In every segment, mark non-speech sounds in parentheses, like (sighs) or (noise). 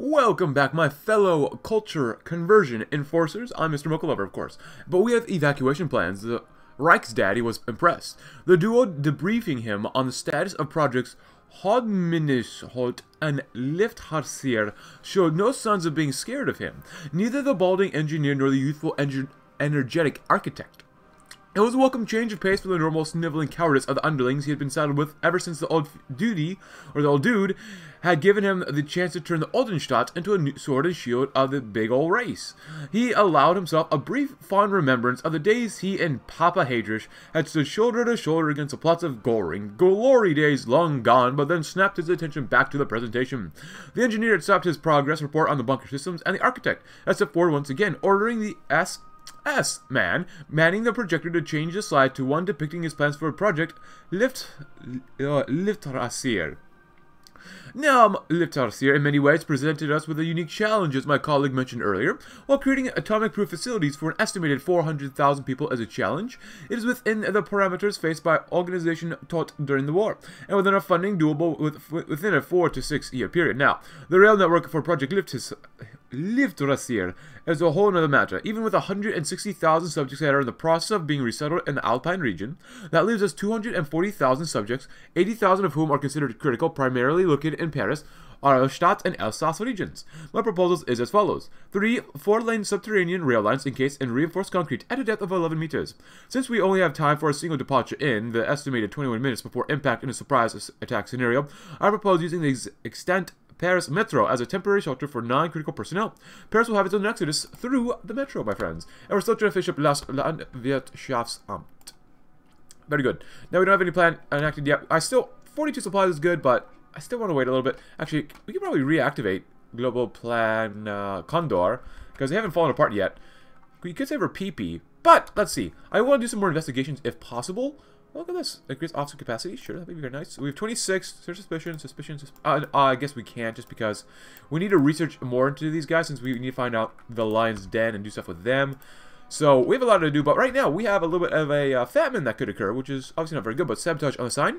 Welcome back, my fellow culture conversion enforcers. I'm Mr. Mochalover, of course. But we have evacuation plans. The Reich's daddy was impressed. The duo debriefing him on the status of projects Hoddmimis Holt and Lifthrasir showed no signs of being scared of him, neither the balding engineer nor the youthful energetic architect. It was a welcome change of pace from the normal sniveling cowardice of the underlings he had been saddled with ever since the old duty, or the old dude, had given him the chance to turn the Ordenstaat into a new sword and shield of the big old race. He allowed himself a brief fond remembrance of the days he and Papa Heydrich had stood shoulder to shoulder against the plots of Goring, glory days long gone, but then snapped his attention back to the presentation. The engineer had stopped his progress report on the bunker systems, and the architect had stepped forward once again, ordering the S S man manning the projector to change the slide to one depicting his plans for a project Lift uh, Lifthrasir. Now, Lifthrasir in many ways presented us with a unique challenge, as my colleague mentioned earlier. While creating atomic-proof facilities for an estimated 400,000 people as a challenge, it is within the parameters faced by organization taught during the war, and within a funding doable with, within a four to six year period. Now, the rail network for Project Lift is, Lifthrasir is a whole other matter. Even with 160,000 subjects that are in the process of being resettled in the Alpine region, that leaves us 240,000 subjects, 80,000 of whom are considered critical, primarily located in Paris, Arlstadt, and Alsace regions. My proposal is as follows. Three four-lane subterranean rail lines encased in reinforced concrete at a depth of 11 meters. Since we only have time for a single departure in the estimated 21 minutes before impact in a surprise attack scenario, I propose using the ex extent Paris Metro as a temporary shelter for non-critical personnel. Paris will have its own exodus through the Metro, my friends. And we're still trying to finish up Las Landwirtschaftsamt. Very good. Now we don't have any plan enacted yet. I still, 42 supplies is good, but I still want to wait a little bit. Actually, we can probably reactivate Global Plan uh, Condor, because they haven't fallen apart yet. We could save for PP, but let's see. I want to do some more investigations if possible. Look at this. Increase officer capacity. Sure, that'd be very nice. We have 26. Search suspicion, suspicion, sus uh, uh, I guess we can't just because we need to research more into these guys since we need to find out the lion's den and do stuff with them. So we have a lot to do, but right now we have a little bit of a uh, famine that could occur, which is obviously not very good, but sabotage on the side.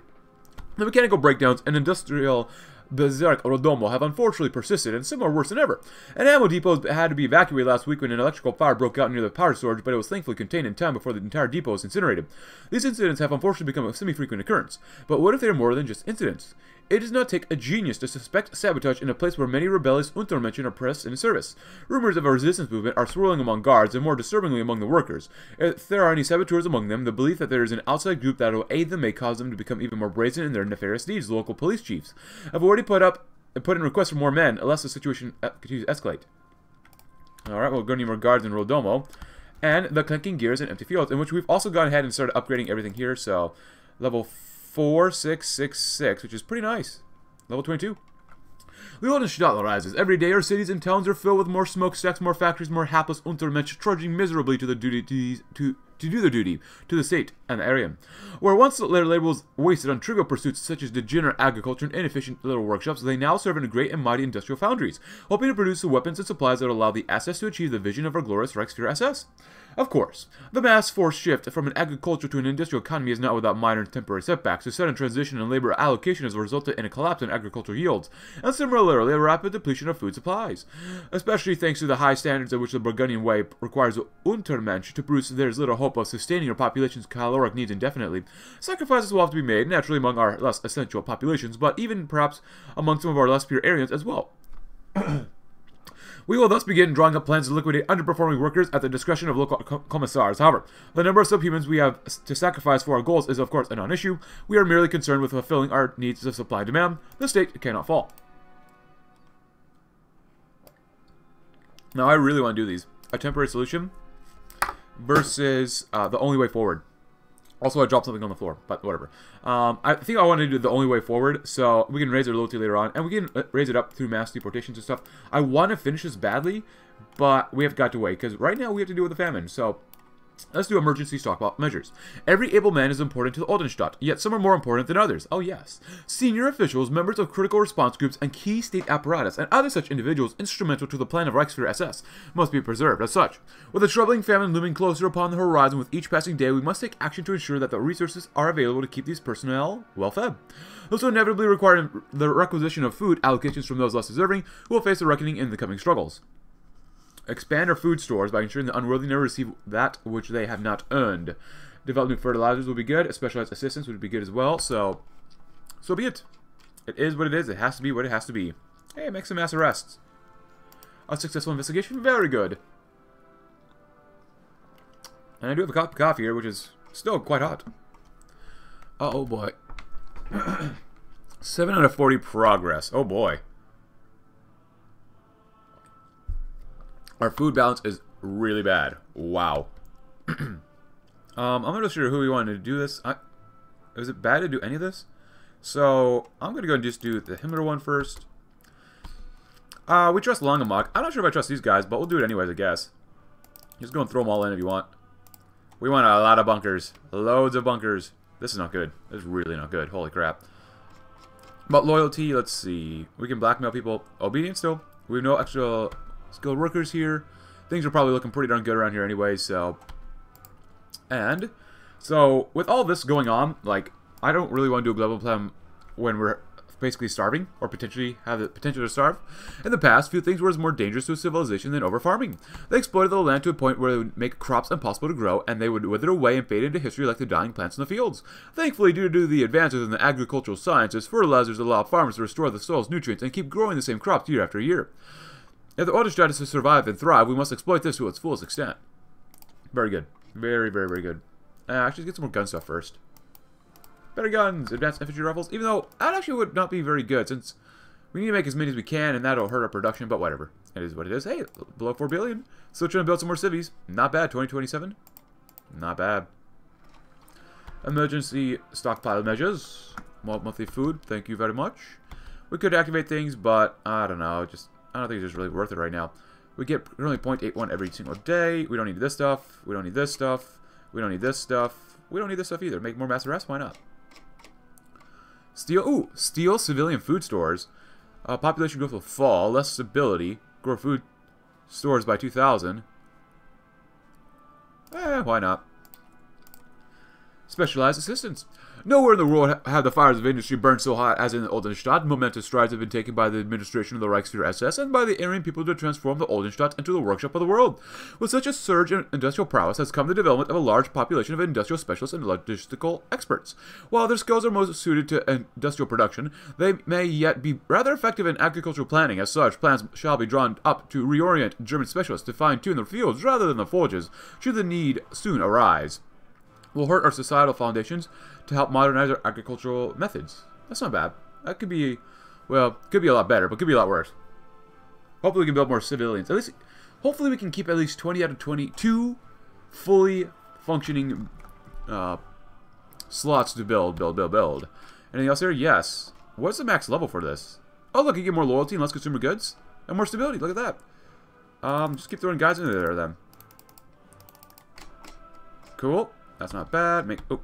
The mechanical breakdowns and industrial Berserk Rodomo have unfortunately persisted, and some are worse than ever. An ammo depot had to be evacuated last week when an electrical fire broke out near the power storage, but it was thankfully contained in time before the entire depot was incinerated. These incidents have unfortunately become a semi-frequent occurrence, but what if they are more than just incidents? It does not take a genius to suspect sabotage in a place where many rebellious Untermenschen are pressed into service. Rumors of a resistance movement are swirling among guards and more disturbingly among the workers. If there are any saboteurs among them, the belief that there is an outside group that will aid them may cause them to become even more brazen in their nefarious deeds, the local police chiefs have already put up put in requests for more men, unless the situation uh, continues to escalate. Alright, we'll go need more guards in Rodomo. And the clinking gears and empty fields, in which we've also gone ahead and started upgrading everything here, so level 4666, which is pretty nice. Level 22. The Ordenstaat rises. Every day our cities and towns are filled with more smokestacks, more factories, more hapless Untermensch trudging miserably to the duty to, to do their duty to the state and the area. Where once their was wasted on trivial pursuits such as degenerate agriculture and inefficient little workshops, they now serve in great and mighty industrial foundries, hoping to produce the weapons and supplies that allow the SS to achieve the vision of our glorious Reichsfuhrer SS. Of course, the mass force shift from an agriculture to an industrial economy is not without minor and temporary setbacks. The sudden transition in labor allocation has resulted in a collapse in agricultural yields, and similarly a rapid depletion of food supplies. Especially thanks to the high standards at which the Burgundian way requires the Untermensch to produce, there is little hope of sustaining our population's caloric needs indefinitely. Sacrifices will have to be made, naturally among our less essential populations, but even perhaps among some of our less pure Aryans as well. (clears throat) We will thus begin drawing up plans to liquidate underperforming workers at the discretion of local commissars. However, the number of subhumans we have to sacrifice for our goals is of course a non-issue. We are merely concerned with fulfilling our needs of supply and demand. The state cannot fall. Now I really want to do these. A temporary solution versus uh, the only way forward. Also, I dropped something on the floor, but whatever. Um, I think I want to do the only way forward, so we can raise our loyalty later on, and we can uh, raise it up through mass deportations and stuff. I want to finish this badly, but we have got to wait, because right now we have to deal with the famine, so Let's do emergency stockpile measures. Every able man is important to the Ordenstaat, yet some are more important than others. Oh yes. Senior officials, members of critical response groups, and key state apparatus, and other such individuals instrumental to the plan of Reichsfuhrer SS must be preserved as such. With a troubling famine looming closer upon the horizon with each passing day, we must take action to ensure that the resources are available to keep these personnel well fed. This will inevitably require the requisition of food allocations from those less deserving who will face a reckoning in the coming struggles. Expand our food stores by ensuring the unworthy never receive that which they have not earned. Developing fertilizers will be good. Specialized assistance would be good as well. So, so be it. It is what it is. It has to be what it has to be. Hey, make some mass arrests. A successful investigation. Very good. And I do have a cup of coffee here, which is still quite hot. Uh oh boy. (clears throat) 7 out of 40 progress. Oh boy. Our food balance is really bad. Wow. (clears throat) um, I'm not sure who we wanted to do this. I, is it bad to do any of this? So, I'm going to go and just do the Himmler one first. Uh, we trust Langemak. I'm not sure if I trust these guys, but we'll do it anyways, I guess. Just go and throw them all in if you want. We want a lot of bunkers. Loads of bunkers. This is not good. This is really not good. Holy crap. But loyalty, let's see. We can blackmail people. Obedience still. We have no extra skilled workers here. Things are probably looking pretty darn good around here anyway, so... And, so, with all this going on, like, I don't really want to do a global plan when we're basically starving, or potentially have the potential to starve. In the past, few things were as more dangerous to a civilization than over-farming. They exploited the land to a point where they would make crops impossible to grow, and they would wither away and fade into history like the dying plants in the fields. Thankfully, due to the advances in the agricultural sciences, fertilizers allow farmers to restore the soil's nutrients and keep growing the same crops year after year. If the order is to survive and thrive, we must exploit this to its fullest extent. Very good. Very, very, very good. Uh, actually, get some more gun stuff first. Better guns, advanced infantry rifles, even though that actually would not be very good, since we need to make as many as we can, and that'll hurt our production, but whatever. It is what it is. Hey, below 4 billion. Still trying to build some more civies. Not bad, 2027. Not bad. Emergency stockpile measures. More monthly food, thank you very much. We could activate things, but I don't know, just I don't think it's just really worth it right now. We get only 0.81 every single day. We don't need this stuff. We don't need this stuff. We don't need this stuff. We don't need this stuff either. Make more mass arrests? Why not? Steal, ooh, steal civilian food stores. Uh, population growth will fall. Less stability. Grow food stores by 2,000. Eh, why not? Specialized assistance. Nowhere in the world have the fires of industry burned so hot as in the Ordenstaat. Momentous strides have been taken by the administration of the Reichsfuhrer SS and by the Aryan people to transform the Ordenstaat into the workshop of the world. With such a surge in industrial prowess has come the development of a large population of industrial specialists and logistical experts. While their skills are most suited to industrial production, they may yet be rather effective in agricultural planning. As such, plans shall be drawn up to reorient German specialists to fine-tune the fields rather than the forges, should the need soon arise will hurt our societal foundations to help modernize our agricultural methods. That's not bad. That could be, well, could be a lot better, but could be a lot worse. Hopefully we can build more civilians. At least, hopefully we can keep at least 20 out of 22 fully functioning uh, slots to build, build, build, build. Anything else here? Yes. What's the max level for this? Oh, look, you get more loyalty and less consumer goods. And more stability. Look at that. Um, just keep throwing guys into there, then. Cool. That's not bad. Make oh,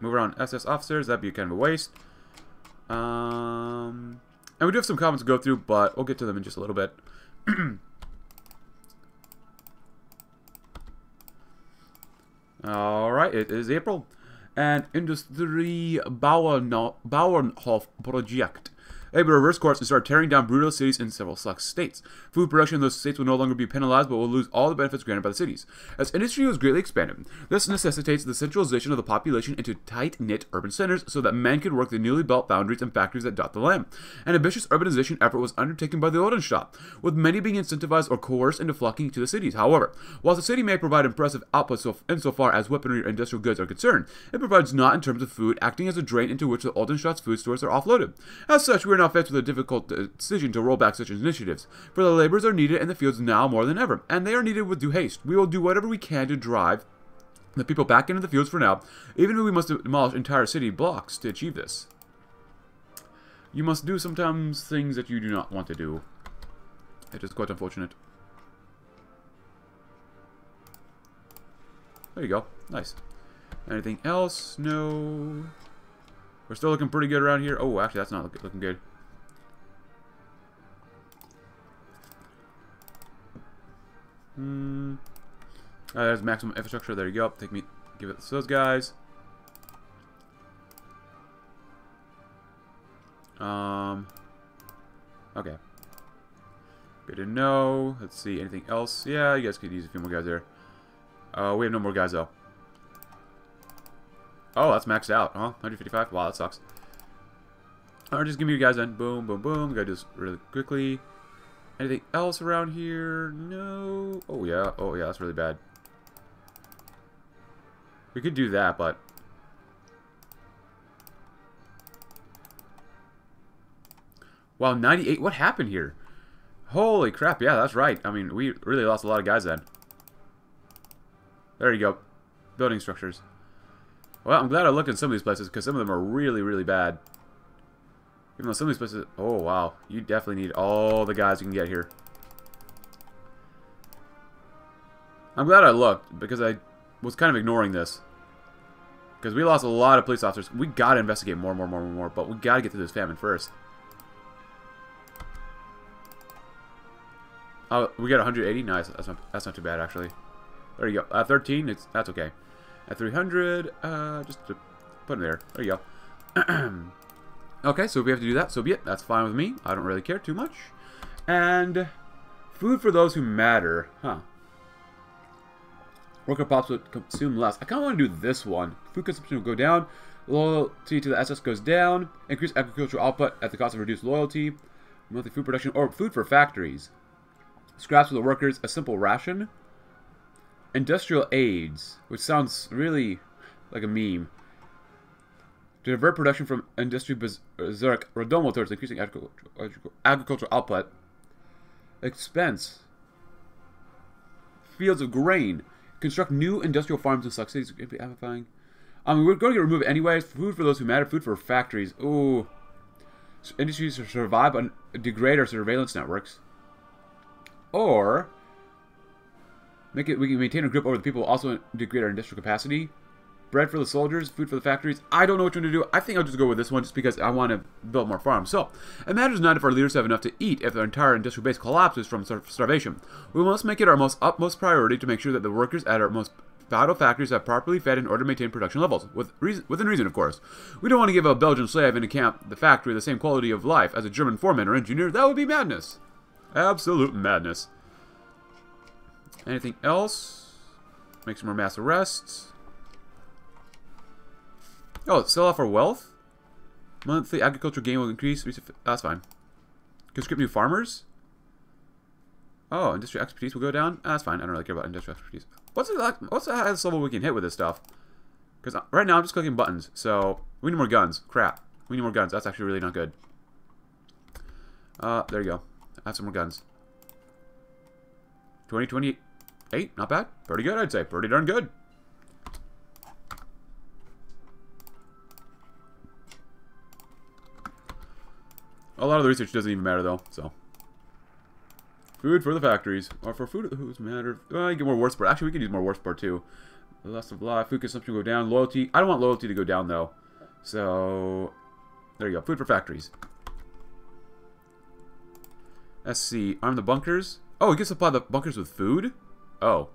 move around SS officers. That'd be kind of a waste. Um, and we do have some comments to go through, but we'll get to them in just a little bit. (clears throat) All right, it is April, and Industrie Bauernhof Project able to reverse course and start tearing down brutal cities in several select states. Food production in those states will no longer be penalized, but will lose all the benefits granted by the cities. As industry was greatly expanded, this necessitates the centralization of the population into tight-knit urban centers so that men could work the newly built boundaries and factories that dot the land. An ambitious urbanization effort was undertaken by the Ordenstaat, with many being incentivized or coerced into flocking to the cities. However, while the city may provide impressive output so insofar as weaponry or industrial goods are concerned, it provides not in terms of food, acting as a drain into which the Ordenstaat's food stores are offloaded. As such, we are now faced with a difficult uh, decision to roll back such initiatives, for the laborers are needed in the fields now more than ever, and they are needed with due haste. We will do whatever we can to drive the people back into the fields for now, even if we must demolish entire city blocks to achieve this. You must do sometimes things that you do not want to do. It is quite unfortunate. There you go. Nice. Anything else? No. We're still looking pretty good around here. Oh, actually, that's not look looking good. Hmm. Uh, there's maximum infrastructure. There you go. Take me, give it to those guys. Um. Okay. Good to know. Let's see. Anything else? Yeah, you guys could use a few more guys there. Uh, we have no more guys though. Oh, that's maxed out, huh? 155? Wow, that sucks. Alright, just give me your guys then. Boom, boom, boom. Gotta do this really quickly. Anything else around here? No. Oh, yeah. Oh, yeah, that's really bad. We could do that, but... Wow, 98? What happened here? Holy crap, yeah, that's right. I mean, we really lost a lot of guys then. There you go. Building structures. Well, I'm glad I looked in some of these places, because some of them are really, really bad. Even though some of these places... Oh, wow. You definitely need all the guys you can get here. I'm glad I looked, because I was kind of ignoring this. Because we lost a lot of police officers. We gotta investigate more, more, more, more, more, but we gotta get through this famine first. Oh, we got 180? Nice. That's not, that's not too bad, actually. There you go. At 13, it's that's okay. At 300, uh, just put them there. There you go. (clears throat) okay, so if we have to do that, so be it. That's fine with me. I don't really care too much. And food for those who matter. Huh. Worker pops would consume less. I kind of want to do this one. Food consumption will go down. Loyalty to the SS goes down. Increase agricultural output at the cost of reduced loyalty. Monthly food production or food for factories. Scraps for the workers. A simple ration. Industrial aids, which sounds really like a meme. To divert production from Industriebezirk, Rodomo towards increasing agricultural output. Expense. Fields of grain. Construct new industrial farms and succeed. Amplifying. I mean, we're going to remove it anyways. Food for those who matter. Food for factories. Ooh. Industries survive and degrade our surveillance networks. Or Make it we can maintain a grip over the people, also degrade our industrial capacity. Bread for the soldiers, food for the factories. I don't know which one to do. I think I'll just go with this one just because I want to build more farms. So, it matters not if our leaders have enough to eat if their entire industrial base collapses from starvation. We must make it our most utmost priority to make sure that the workers at our most vital factories are properly fed in order to maintain production levels, with reason, within reason, of course. We don't want to give a Belgian slave in a camp the factory the same quality of life as a German foreman or engineer. That would be madness. Absolute madness. Anything else? Make some more mass arrests. Oh, sell off our wealth? Monthly agricultural gain will increase. That's fine. Conscript new farmers? Oh, industrial expertise will go down? That's fine. I don't really care about industrial expertise. What's the, what's the highest level we can hit with this stuff? Because right now I'm just clicking buttons. So, we need more guns. Crap. We need more guns. That's actually really not good. Uh, there you go. Have some more guns. 2028. Eight, not bad. Pretty good, I'd say. Pretty darn good. A lot of the research doesn't even matter, though, so. Food for the factories. Or for food who's matter. Well, you get more war support. Actually, we could use more war support, too. Less of life. Food consumption go down. Loyalty. I don't want loyalty to go down, though. So, there you go. Food for factories. Let's see. Arm the bunkers. Oh, we can supply the bunkers with food? Oh.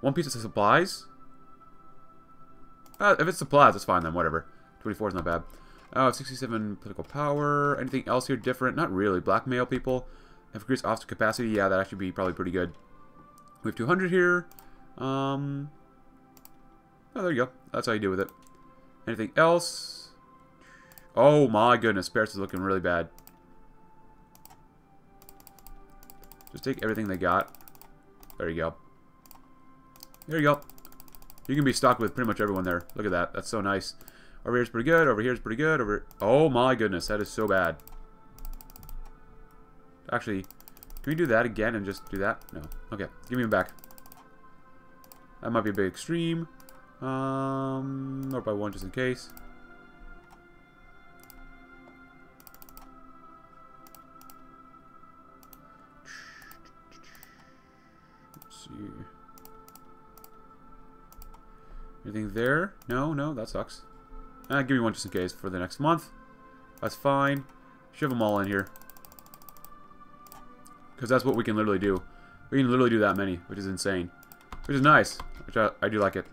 One piece of supplies? Uh, if it's supplies, that's fine then, whatever. 24 is not bad. Oh, 67 political power. Anything else here different? Not really. Blackmail people. Increase officer capacity. Yeah, that actually be probably pretty good. We have 200 here. Um. Oh, there you go. That's how you deal with it. Anything else? Oh my goodness, Paris is looking really bad. Just take everything they got. There you go. There you go. You can be stocked with pretty much everyone there. Look at that. That's so nice. Over here's pretty good. Over here's pretty good. Over. Oh my goodness, that is so bad. Actually, can we do that again and just do that? No. Okay, give me them back. That might be a bit extreme. Um, or by one just in case. Let's see. Anything there? No, no, that sucks. Uh, give me one just in case for the next month. That's fine. Shove them all in here. Because that's what we can literally do. We can literally do that many, which is insane. Which is nice. Which I, I do like it.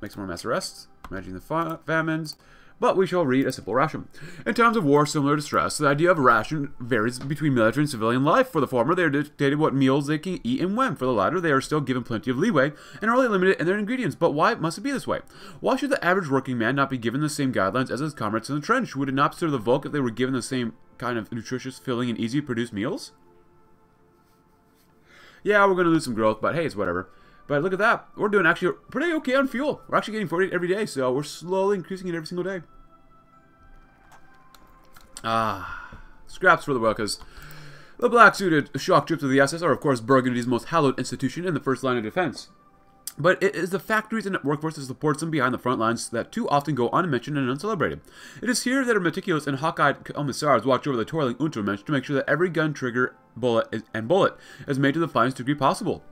Make some more mass arrests. Managing the famines but we shall read a simple ration. In times of war similar to stress, the idea of ration varies between military and civilian life. For the former, they are dictated what meals they can eat and when. For the latter, they are still given plenty of leeway and are only limited in their ingredients. But why must it be this way? Why should the average working man not be given the same guidelines as his comrades in the trench? Would it not serve the Volk if they were given the same kind of nutritious, filling, and easy to produce meals? Yeah, we're going to lose some growth, but hey, it's whatever. But look at that. We're doing actually pretty okay on fuel. We're actually getting 48 every day, so we're slowly increasing it every single day. Ah, scraps for the workers. The black-suited shock troops of the SS are, of course, Burgundy's most hallowed institution in the first line of defense. But it is the factories and workforce that supports them behind the front lines that too often go unmentioned and uncelebrated. It is here that our meticulous and hawk-eyed commissars watch over the toiling Untermensch to make sure that every gun trigger bullet and bullet is made to the finest degree possible.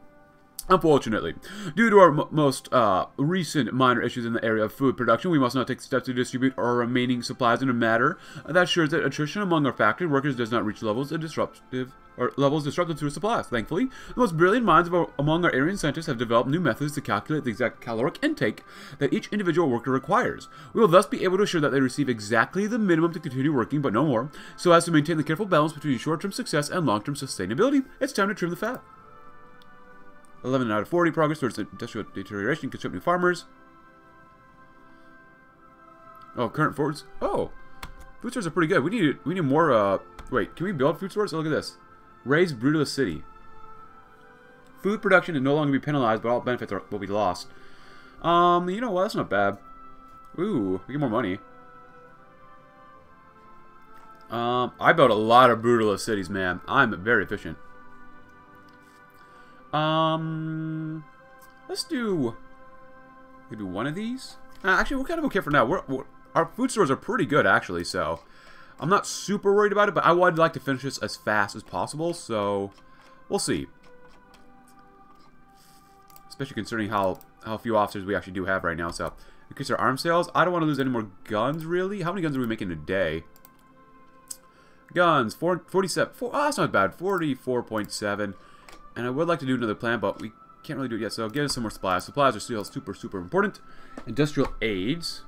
Unfortunately, due to our most uh, recent minor issues in the area of food production, we must not take steps to distribute our remaining supplies in a manner that ensures that attrition among our factory workers does not reach levels of disruptive or levels disrupted through supplies. Thankfully, the most brilliant minds our, among our Aryan scientists have developed new methods to calculate the exact caloric intake that each individual worker requires. We will thus be able to ensure that they receive exactly the minimum to continue working, but no more, so as to maintain the careful balance between short-term success and long-term sustainability. It's time to trim the fat. 11 out of 40 progress towards industrial deterioration. Construct new farmers. Oh, current forwards. Oh, food stores are pretty good. We need we need more. Uh, wait, can we build food stores? Oh, look at this. Raise Brutalist City. Food production is no longer be penalized, but all benefits are, will be lost. Um, you know what? That's not bad. Ooh, we get more money. Um, I built a lot of Brutalist cities, man. I'm very efficient. Um, let's do maybe one of these. Uh, actually, we're kind of okay for now. We're, we're, our food stores are pretty good, actually, so I'm not super worried about it, but I would like to finish this as fast as possible, so we'll see. Especially considering how, how few officers we actually do have right now, so increase our arm sales. I don't want to lose any more guns, really. How many guns are we making a day? Guns, 4, 47. Four, oh, that's not bad. 44.7. And I would like to do another plan, but we can't really do it yet. So get us some more supplies. Supplies are still super, super important. Industrial aids.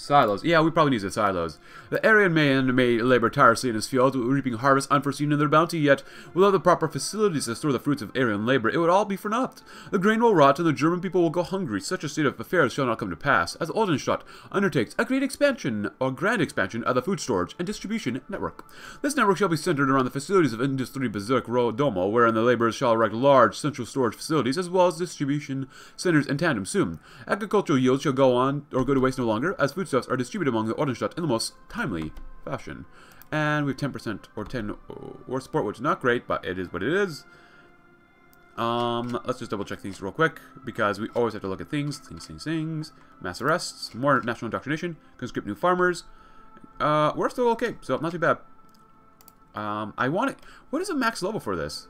Silos. Yeah, we probably need the silos. The Aryan man may labor tirelessly in his fields, reaping harvests unforeseen in their bounty, yet without the proper facilities to store the fruits of Aryan labor, it would all be for naught. The grain will rot, and the German people will go hungry. Such a state of affairs shall not come to pass, as Ordenstaat undertakes a great expansion, or grand expansion, of the food storage and distribution network. This network shall be centered around the facilities of Industry Bezirk Domo, wherein the laborers shall erect large central storage facilities, as well as distribution centers in tandem soon. Agricultural yields shall go on, or go to waste no longer, as food foodstuffs are distributed among the Ordenstaat in the most timely fashion. And we have 10% or 10 war support, which is not great, but it is what it is. Um, let's just double check things real quick, because we always have to look at things, things, things, things. Mass arrests, more national indoctrination, conscript new farmers. Uh, we're still okay, so not too bad. Um, I want it. What is a max level for this?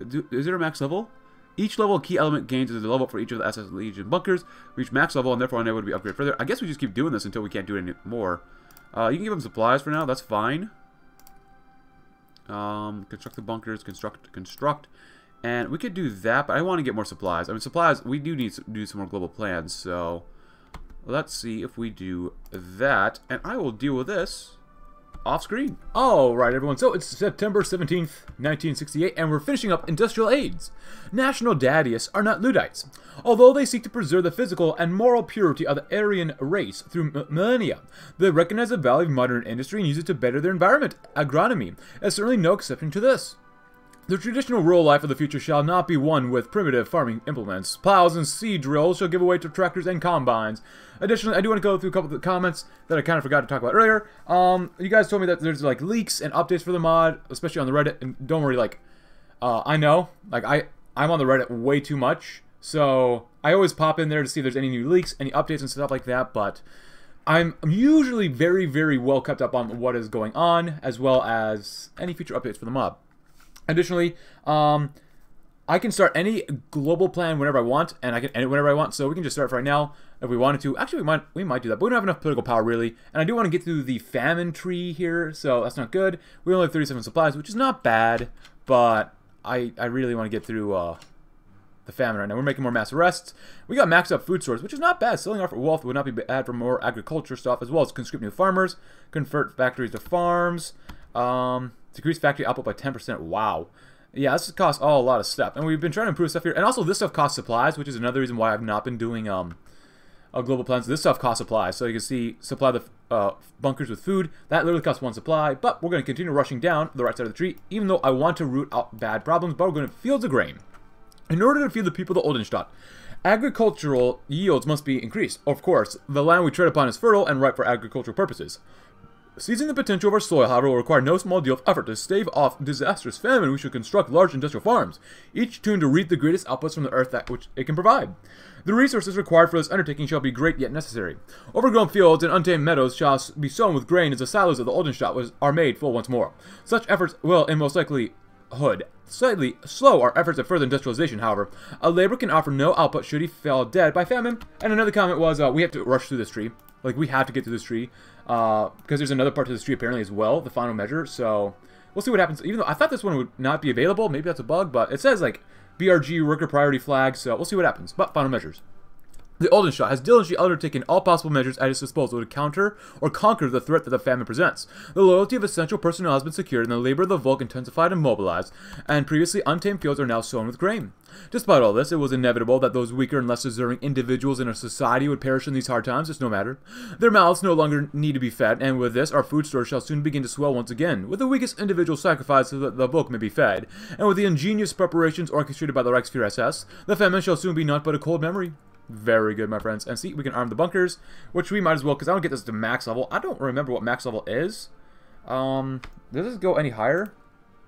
Is there a max level? Each level key element gains is a level for each of the SS Legion bunkers. Reach max level and therefore unable to be upgraded further. I guess we just keep doing this until we can't do it anymore. Uh, you can give them supplies for now. That's fine. Um, construct the bunkers. Construct. Construct. And we could do that, but I want to get more supplies. I mean, supplies, we do need to do some more global plans, so let's see if we do that. And I will deal with this off screen. All right, everyone. So it's September 17th, 1968, and we're finishing up industrial aids. National Daddies are not Luddites. Although they seek to preserve the physical and moral purity of the Aryan race through millennia, they recognize the value of modern industry and use it to better their environment. Agronomy is certainly no exception to this. The traditional rural life of the future shall not be one with primitive farming implements. Plows and seed drills shall give way to tractors and combines. Additionally, I do want to go through a couple of the comments that I kind of forgot to talk about earlier. Um, you guys told me that there's like leaks and updates for the mod, especially on the Reddit. And don't worry, like, uh, I know, like I I'm on the Reddit way too much, so I always pop in there to see if there's any new leaks, any updates and stuff like that. But I'm, I'm usually very very well kept up on what is going on, as well as any future updates for the mod. Additionally, um, I can start any global plan whenever I want, and I can end it whenever I want. So we can just start right now if we wanted to. Actually, we might we might do that, but we don't have enough political power really. And I do want to get through the famine tree here, so that's not good. We only have 37 supplies, which is not bad, but I I really want to get through uh, the famine right now. We're making more mass arrests. We got maxed up food stores, which is not bad. Selling off wealth would not be bad for more agriculture stuff, as well as conscript new farmers, convert factories to farms, um, decrease factory output by 10%. Wow. Yeah, this costs all a lot of stuff. And we've been trying to improve stuff here. And also, this stuff costs supplies, which is another reason why I've not been doing um, a global plans. This stuff costs supplies. So you can see, supply the uh, bunkers with food. That literally costs one supply. But we're going to continue rushing down the right side of the tree, even though I want to root out bad problems. But we're going to fields of grain. In order to feed the people of the Ordenstaat, agricultural yields must be increased. Of course, the land we tread upon is fertile and ripe for agricultural purposes. Seizing the potential of our soil, however, will require no small deal of effort to stave off disastrous famine. We should construct large industrial farms, each tuned to reap the greatest outputs from the earth that which it can provide. The resources required for this undertaking shall be great yet necessary. Overgrown fields and untamed meadows shall be sown with grain as the silos of the Ordenstaat was are made full once more. Such efforts will, in most likely hood, slightly slow our efforts at further industrialization, however. A labor can offer no output should he fall dead by famine. And another comment was, uh, we have to rush through this tree. Like, we have to get through this tree. Uh, because there's another part to this tree apparently as well, the final measure. So, we'll see what happens. Even though I thought this one would not be available. Maybe that's a bug, but it says, like, BRG worker priority flag. So, we'll see what happens. But, final measures. The Ordenstaat has diligently undertaken all possible measures at its disposal to counter or conquer the threat that the famine presents. The loyalty of essential personnel has been secured, and the labor of the Volk intensified and mobilized, and previously untamed fields are now sown with grain. Despite all this, it was inevitable that those weaker and less deserving individuals in our society would perish in these hard times. It's no matter. Their mouths no longer need to be fed, and with this, our food stores shall soon begin to swell once again, with the weakest individual sacrificed so that the Volk may be fed, and with the ingenious preparations orchestrated by the Reichsfuhrer SS, the famine shall soon be naught but a cold memory. Very good, my friends. And see, we can arm the bunkers, which we might as well, because I don't get this to max level. I don't remember what max level is. Um, does this go any higher?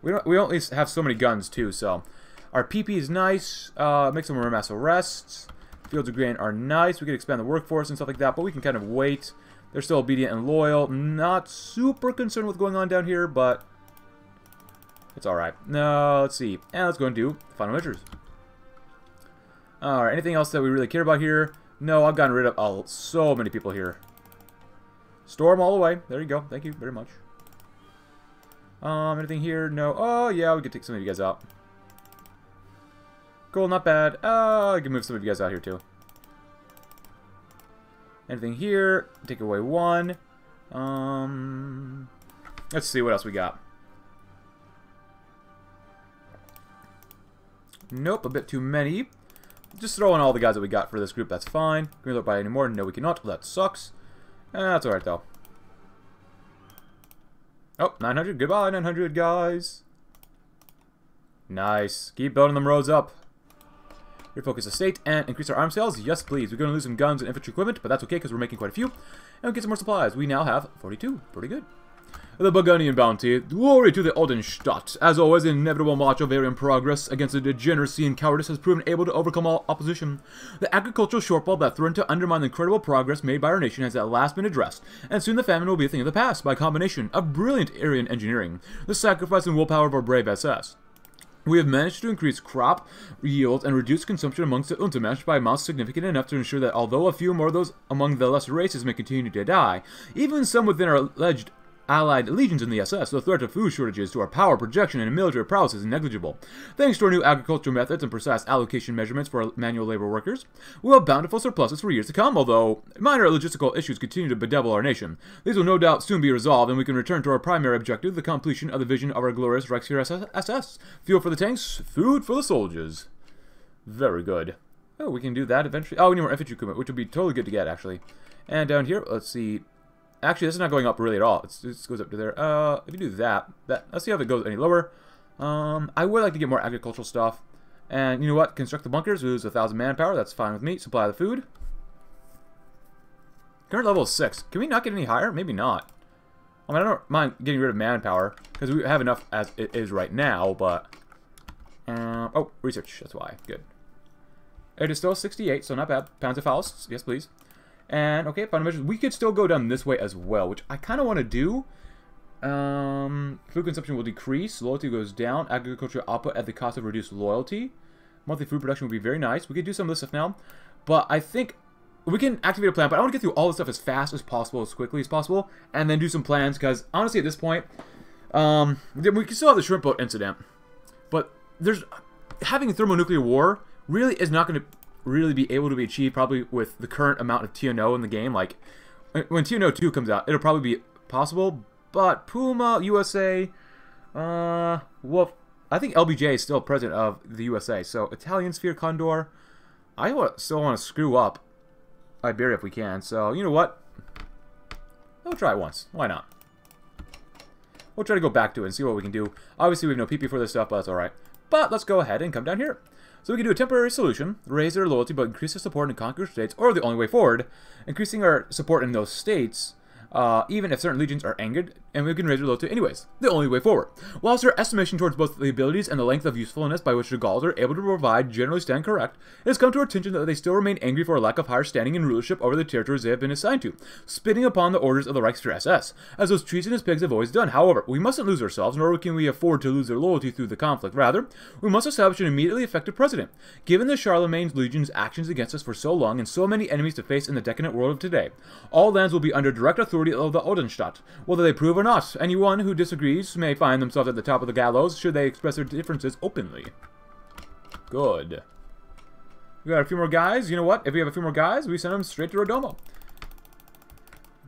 We don't. We only have so many guns too, so our PP is nice. Uh, make some more mass arrests. Fields of grain are nice. We can expand the workforce and stuff like that, but we can kind of wait. They're still obedient and loyal. Not super concerned with going on down here, but it's all right. Now let's see. And let's go and do final measures. Alright, anything else that we really care about here? No, I've gotten rid of oh, so many people here. Storm all the way. There you go. Thank you very much. Um, anything here? No. Oh, yeah, we could take some of you guys out. Cool, not bad. Uh, I can move some of you guys out here, too. Anything here? Take away one. Um, let's see what else we got. Nope, a bit too many. Just throw in all the guys that we got for this group, that's fine. Can we look by any more? No, we cannot. That sucks. Eh, that's alright, though. Oh, 900. Goodbye, 900, guys. Nice. Keep building them roads up. Refocus the state and increase our arm sales? Yes, please. We're going to lose some guns and infantry equipment, but that's okay because we're making quite a few. And we get some more supplies. We now have 42. Pretty good. The Burgundian bounty. Glory to the Ordenstaat. As always, the inevitable march of Aryan progress against the degeneracy and cowardice has proven able to overcome all opposition. The agricultural shortfall that threatened to undermine the incredible progress made by our nation has at last been addressed, and soon the famine will be a thing of the past by a combination of brilliant Aryan engineering, the sacrifice and willpower of our brave SS. We have managed to increase crop yield and reduce consumption amongst the Untermensch by amounts significant enough to ensure that although a few more of those among the lesser races may continue to die, even some within our alleged Allied legions in the SS, the threat of food shortages to our power, projection, and military prowess is negligible. Thanks to our new agricultural methods and precise allocation measurements for manual labor workers, we'll have bountiful surpluses for years to come, although minor logistical issues continue to bedevil our nation. These will no doubt soon be resolved, and we can return to our primary objective, the completion of the vision of our glorious Reichsfuhrer SS. Fuel for the tanks, food for the soldiers. Very good. Oh, we can do that eventually. Oh, we need more infantry equipment, which would be totally good to get, actually. And down here, let's see. Actually, this is not going up really at all. It's, it goes up to there. Uh, if you do that, that let's see if it goes any lower. Um, I would like to get more agricultural stuff. And you know what? Construct the bunkers. Lose a thousand manpower. That's fine with me. Supply the food. Current level is six. Can we not get any higher? Maybe not. I mean, I don't mind getting rid of manpower because we have enough as it is right now. But uh, oh, research. That's why. Good. It is still 68, so not bad. Panzerfaust. Yes, please. And, okay, final measures. We could still go down this way as well, which I kind of want to do. Um, food consumption will decrease. Loyalty goes down. Agriculture output at the cost of reduced loyalty. Monthly food production would be very nice. We could do some of this stuff now. But I think we can activate a plan, but I want to get through all this stuff as fast as possible, as quickly as possible, and then do some plans, because honestly, at this point, um, we can still have the shrimp boat incident, but there's having a thermonuclear war really is not going to really be able to be achieved probably with the current amount of TNO in the game. Like, when TNO 2 comes out, it'll probably be possible, but Puma, USA, uh, well, I think LBJ is still president of the USA, so Italian Sphere Condor, I still want to screw up Iberia if we can, so you know what? We'll try it once. Why not? We'll try to go back to it and see what we can do. Obviously, we have no PP for this stuff, but that's alright. But let's go ahead and come down here. So we can do a temporary solution, raise their loyalty, but increase their support in conquered states, or the only way forward, increasing our support in those states uh, even if certain legions are angered, and we can raise our loyalty anyways. The only way forward. Whilst our estimation towards both the abilities and the length of usefulness by which the Gauls are able to provide generally stand correct, it has come to our attention that they still remain angry for a lack of higher standing and rulership over the territories they have been assigned to, spitting upon the orders of the Reichsfuhrer SS, as those treasonous pigs have always done. However, we mustn't lose ourselves, nor can we afford to lose their loyalty through the conflict. Rather, we must establish an immediately effective president. Given the Charlemagne's legion's actions against us for so long and so many enemies to face in the decadent world of today, all lands will be under direct authority of the Ordenstaat whether they prove or not. Anyone who disagrees may find themselves at the top of the gallows should they express their differences openly. Good. We got a few more guys. You know what? If we have a few more guys, we send them straight to Rodomo.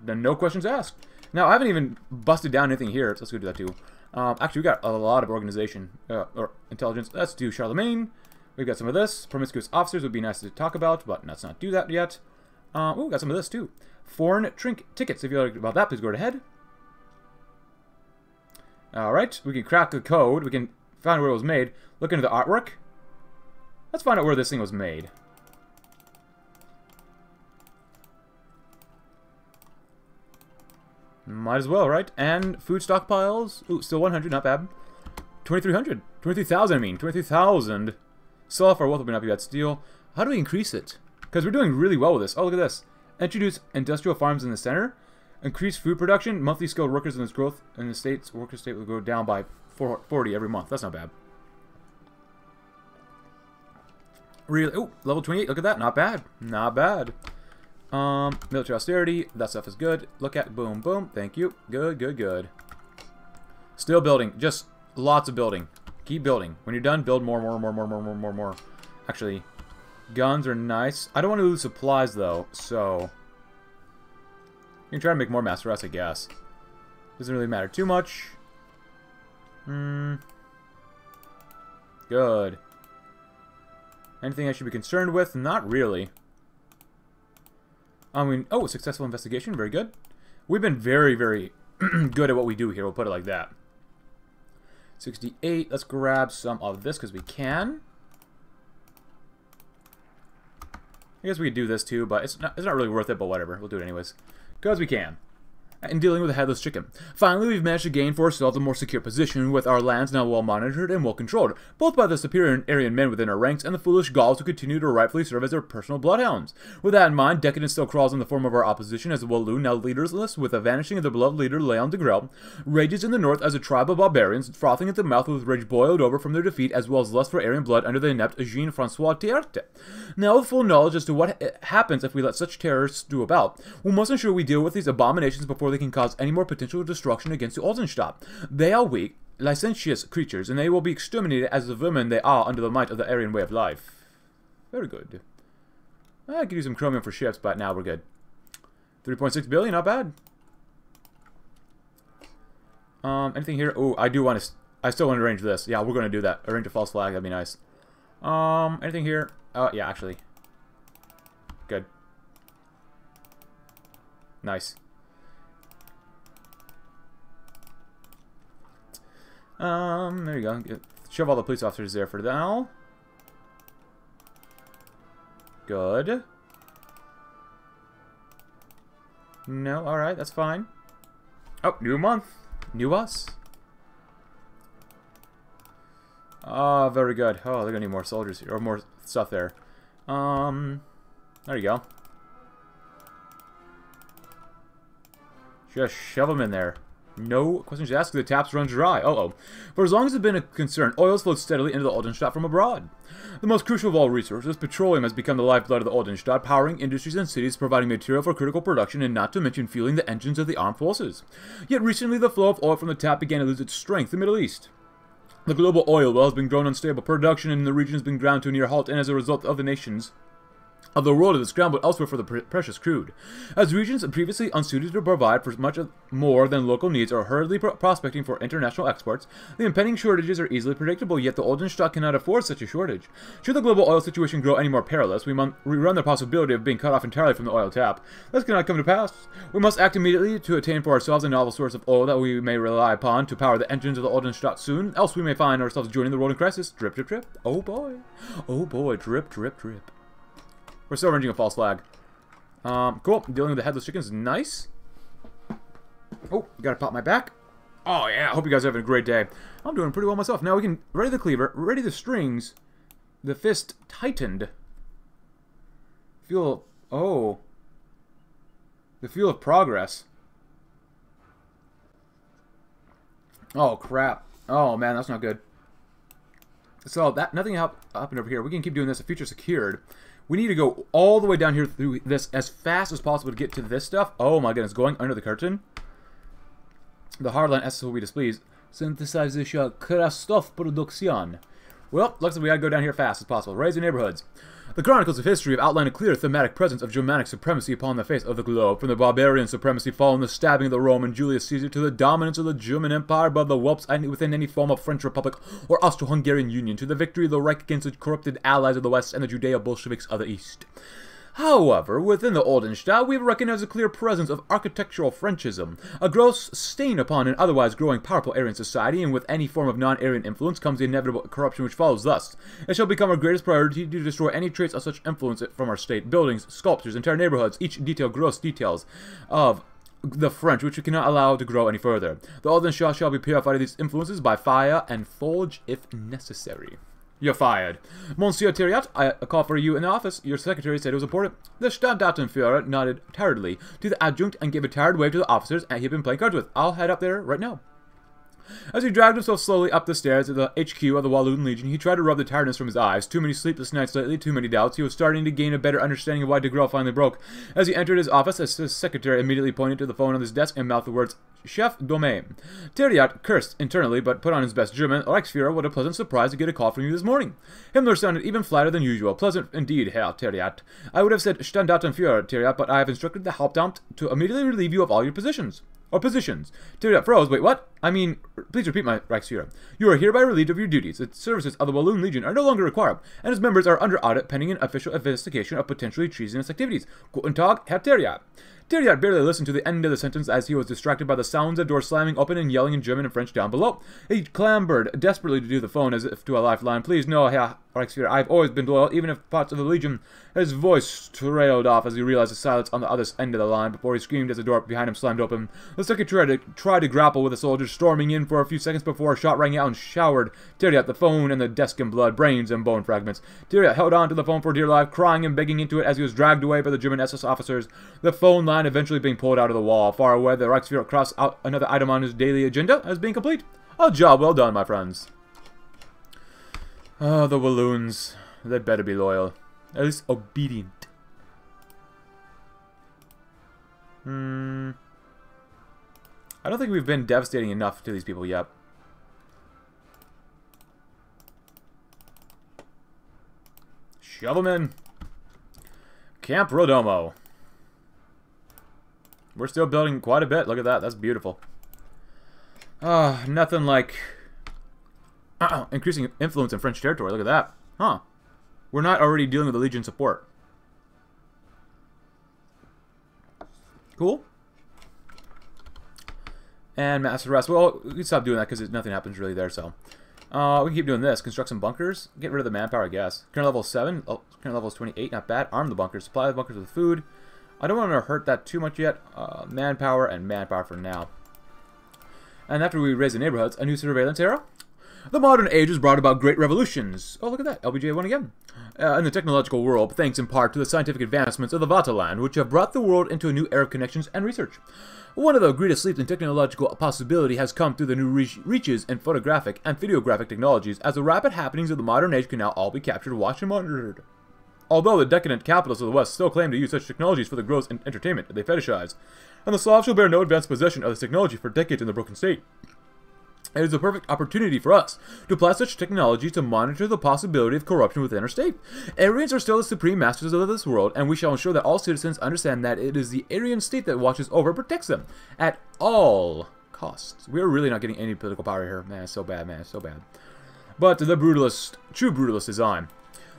Then no questions asked. Now, I haven't even busted down anything here, so let's go do that too. Um, actually, we got a lot of organization, uh, or intelligence. Let's do Charlemagne. We've got some of this. Promiscuous officers would be nice to talk about, but let's not do that yet. Uh, oh, got some of this too. Foreign trink tickets. If you like about that, please go ahead. Alright, we can crack the code. We can find where it was made. Look into the artwork. Let's find out where this thing was made. Might as well, right? And food stockpiles. Ooh, still 100, not bad. 2,300. 23,000, I mean. 23,000. Sell off our wealth be not be bad. Steel. How do we increase it? Because we're doing really well with this. Oh, look at this. Introduce industrial farms in the center. Increase food production. Monthly skilled workers in this growth in the state's worker state will go down by 40 every month. That's not bad. Really? Oh, level 28. Look at that. Not bad. Not bad. Um, military austerity. That stuff is good. Look at boom, boom. Thank you. Good, good, good. Still building. Just lots of building. Keep building. When you're done, build more, more, more, more, more, more, more, more. Actually, Guns are nice. I don't want to lose supplies, though, so... You can try to make more Master I guess. Doesn't really matter too much. Hmm. Good. Anything I should be concerned with? Not really. I mean, oh, successful investigation. Very good. We've been very, very (clears throat) good at what we do here. We'll put it like that. 68. Let's grab some of this because we can. I guess we could do this too, but it's not, it's not really worth it, but whatever. We'll do it anyways. Go as we can and dealing with a headless chicken. Finally, we've managed to gain for ourselves a more secure position, with our lands now well monitored and well controlled, both by the superior Aryan men within our ranks and the foolish Gauls who continue to rightfully serve as our personal bloodhounds. With that in mind, decadence still crawls in the form of our opposition as the Walloon, now leaderless with the vanishing of their beloved leader Leon Degrelle, rages in the north as a tribe of barbarians, frothing at the mouth with rage boiled over from their defeat as well as lust for Aryan blood under the inept Jean-Francois Thiers. Now with full knowledge as to what eh, happens if we let such terrors stew about, we must ensure we deal with these abominations before before they can cause any more potential destruction against the Ordenstaat. They are weak, licentious creatures, and they will be exterminated as the vermin they are under the might of the Aryan way of life. Very good. I could use some chromium for ships, but now we're good. 3.6 billion, not bad. Um, anything here? Oh, I do want to... I still want to arrange this. Yeah, we're going to do that. Arrange a false flag. That'd be nice. Um, anything here? Oh, uh, yeah, actually. Good. Nice. Um, there you go. Shove all the police officers there for now. Good. No, alright, that's fine. Oh, new month. New us. Ah, oh, very good. Oh, they're gonna need more soldiers here, or more stuff there. Um, there you go. Just shove them in there. No questions asked. The taps run dry. Uh oh. For as long as it's been a concern, oils flowed steadily into the Ordenstaat from abroad. The most crucial of all resources, petroleum has become the lifeblood of the Ordenstaat, powering industries and cities, providing material for critical production, and not to mention fueling the engines of the armed forces. Yet recently, the flow of oil from the tap began to lose its strength in the Middle East. The global oil well has been grown unstable. Production in the region has been ground to a near halt, and as a result of the nations of the world has scrambled elsewhere for the pr precious crude. As regions previously unsuited to provide for much more than local needs are hurriedly pro prospecting for international exports, the impending shortages are easily predictable, yet the Ordenstaat cannot afford such a shortage. Should the global oil situation grow any more perilous, we, run the possibility of being cut off entirely from the oil tap. This cannot come to pass. We must act immediately to attain for ourselves a novel source of oil that we may rely upon to power the engines of the Ordenstaat soon, else we may find ourselves joining the rolling crisis. Drip, drip, drip. Oh boy. Oh boy, drip, drip, drip. We're still arranging a false flag. Um, cool. Dealing with the headless chickens. Nice. Oh, gotta pop my back. Oh, yeah. I Hope you guys are having a great day. I'm doing pretty well myself. Now we can ready the cleaver, ready the strings. The fist tightened. Feel... Oh. The feel of progress. Oh, crap. Oh, man, that's not good. So, that nothing happened over here. We can keep doing this. The future secured. We need to go all the way down here through this as fast as possible to get to this stuff. Oh my goodness, going under the curtain. The hardline SSOB displeased. Synthesization Kraftstoff Production. Well, looks like we gotta go down here fast as possible. Raise the neighborhoods. The chronicles of history have outlined a clear thematic presence of Germanic supremacy upon the face of the globe, from the barbarian supremacy following the stabbing of the Roman Julius Caesar to the dominance of the German Empire above the whelps within any form of French Republic or Austro-Hungarian Union, to the victory of the Reich against the corrupted allies of the West and the Judeo-Bolsheviks of the East. However, within the Ordenstaat, we recognize a clear presence of architectural Frenchism, a gross stain upon an otherwise growing powerful Aryan society, and with any form of non-Aryan influence comes the inevitable corruption which follows thus. It shall become our greatest priority to destroy any trace of such influence from our state, buildings, sculptures, entire neighborhoods, each detail gross details of the French, which we cannot allow to grow any further. The Ordenstaat shall be purified of these influences by fire and forge if necessary. You're fired. Monsieur Thiriot, I call for you in the office. Your secretary said it was important. The Standartenführer nodded tiredly to the adjutant and gave a tired wave to the officers and he had been playing cards with. I'll head up there right now. As he dragged himself slowly up the stairs to the HQ of the Walloon Legion, he tried to rub the tiredness from his eyes. Too many sleepless nights lately, too many doubts. He was starting to gain a better understanding of why Degrelle finally broke. As he entered his office, his secretary immediately pointed to the phone on his desk and mouthed the words, Chef Domain. Thiriot cursed internally, but put on his best German. Reichsfuhrer, what a pleasant surprise to get a call from you this morning. Himmler sounded even flatter than usual. Pleasant indeed, Herr Thiriot. I would have said Standartenführer, Thiriot, but I have instructed the Hauptamt to immediately relieve you of all your positions. Or positions. Thiriot froze. Wait, what? I mean, please repeat my Reichsfuhrer. You are hereby relieved of your duties. The services of the Walloon Legion are no longer required, and its members are under audit pending an official investigation of potentially treasonous activities. Guten Tag, Herr Thiriot. Thiriot barely listened to the end of the sentence as he was distracted by the sounds of doors slamming open and yelling in German and French down below. He clambered desperately to do the phone as if to a lifeline. Please, no, Herr Reichsfuhrer, I've always been loyal, even if parts of the Legion. His voice trailed off as he realized the silence on the other end of the line before he screamed as the door behind him slammed open. The secretary tried to grapple with the soldier, storming in for a few seconds before a shot rang out and showered Thiriot, the phone, and the desk in blood, brains, and bone fragments. Thiriot held on to the phone for dear life, crying and begging into it as he was dragged away by the German SS officers. The phone line eventually being pulled out of the wall. Far away, the Reichsfuhrer crossed out another item on his daily agenda as being complete. A job well done, my friends. Oh, the Walloons. They better be loyal. At least obedient. Hmm. I don't think we've been devastating enough to these people yet. Shovelman. Camp Rodomo. We're still building quite a bit. Look at that. That's beautiful. Ah, nothing like uh increasing influence in French territory. Look at that. Huh. We're not already dealing with the Legion support. Cool. And massive arrest. Well, we can stop doing that because nothing happens really there, so. Uh, we can keep doing this. Construct some bunkers. Get rid of the manpower, I guess. Current level 7. Oh, current level is 28. Not bad. Arm the bunkers. Supply the bunkers with food. I don't want to hurt that too much yet. Uh, manpower and manpower for now. And after we raise the neighborhoods, a new surveillance era. The modern age has brought about great revolutions. Oh, look at that. LBJ won again. Uh, in the technological world, thanks in part to the scientific advancements of the Vaterland, which have brought the world into a new era of connections and research. One of the greatest leaps in technological possibility has come through the new reach reaches in photographic and videographic technologies, as the rapid happenings of the modern age can now all be captured, watched, and monitored. Although the decadent capitalists of the West still claim to use such technologies for the growth and entertainment they fetishize, and the Slavs shall bear no advanced possession of this technology for decades in the broken state. It is a perfect opportunity for us to apply such technology to monitor the possibility of corruption within our state. Aryans are still the supreme masters of this world, and we shall ensure that all citizens understand that it is the Aryan state that watches over and protects them at all costs. We are really not getting any political power here. Man, so bad, man, so bad. But the brutalist, true brutalist design.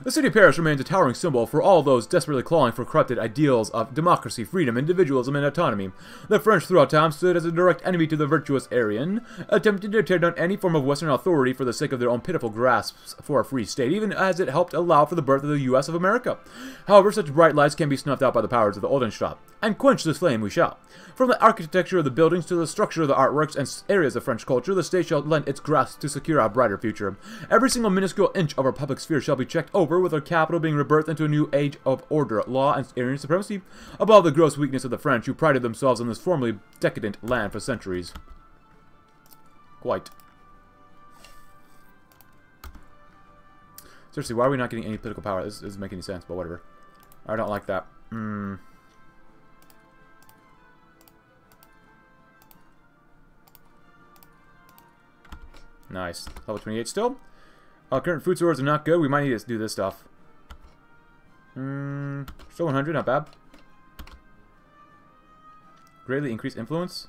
The city of Paris remains a towering symbol for all those desperately clawing for corrupted ideals of democracy, freedom, individualism, and autonomy. The French throughout time stood as a direct enemy to the virtuous Aryan, attempting to tear down any form of Western authority for the sake of their own pitiful grasps for a free state, even as it helped allow for the birth of the U.S. of America. However, such bright lights can be snuffed out by the powers of the Ordenstaat, and quench this flame we shall. From the architecture of the buildings to the structure of the artworks and areas of French culture, the state shall lend its grasp to secure our brighter future. Every single minuscule inch of our public sphere shall be checked over with our capital being rebirthed into a new age of order, law, and Aryan supremacy, above the gross weakness of the French, who prided themselves on this formerly decadent land for centuries. Quite. Seriously, why are we not getting any political power? This doesn't make any sense, but whatever. I don't like that. Hmm. Nice. Level 28 still. Uh, current food stores are not good. We might need to do this stuff. Hmm. Still 100, not bad. Greatly increased influence.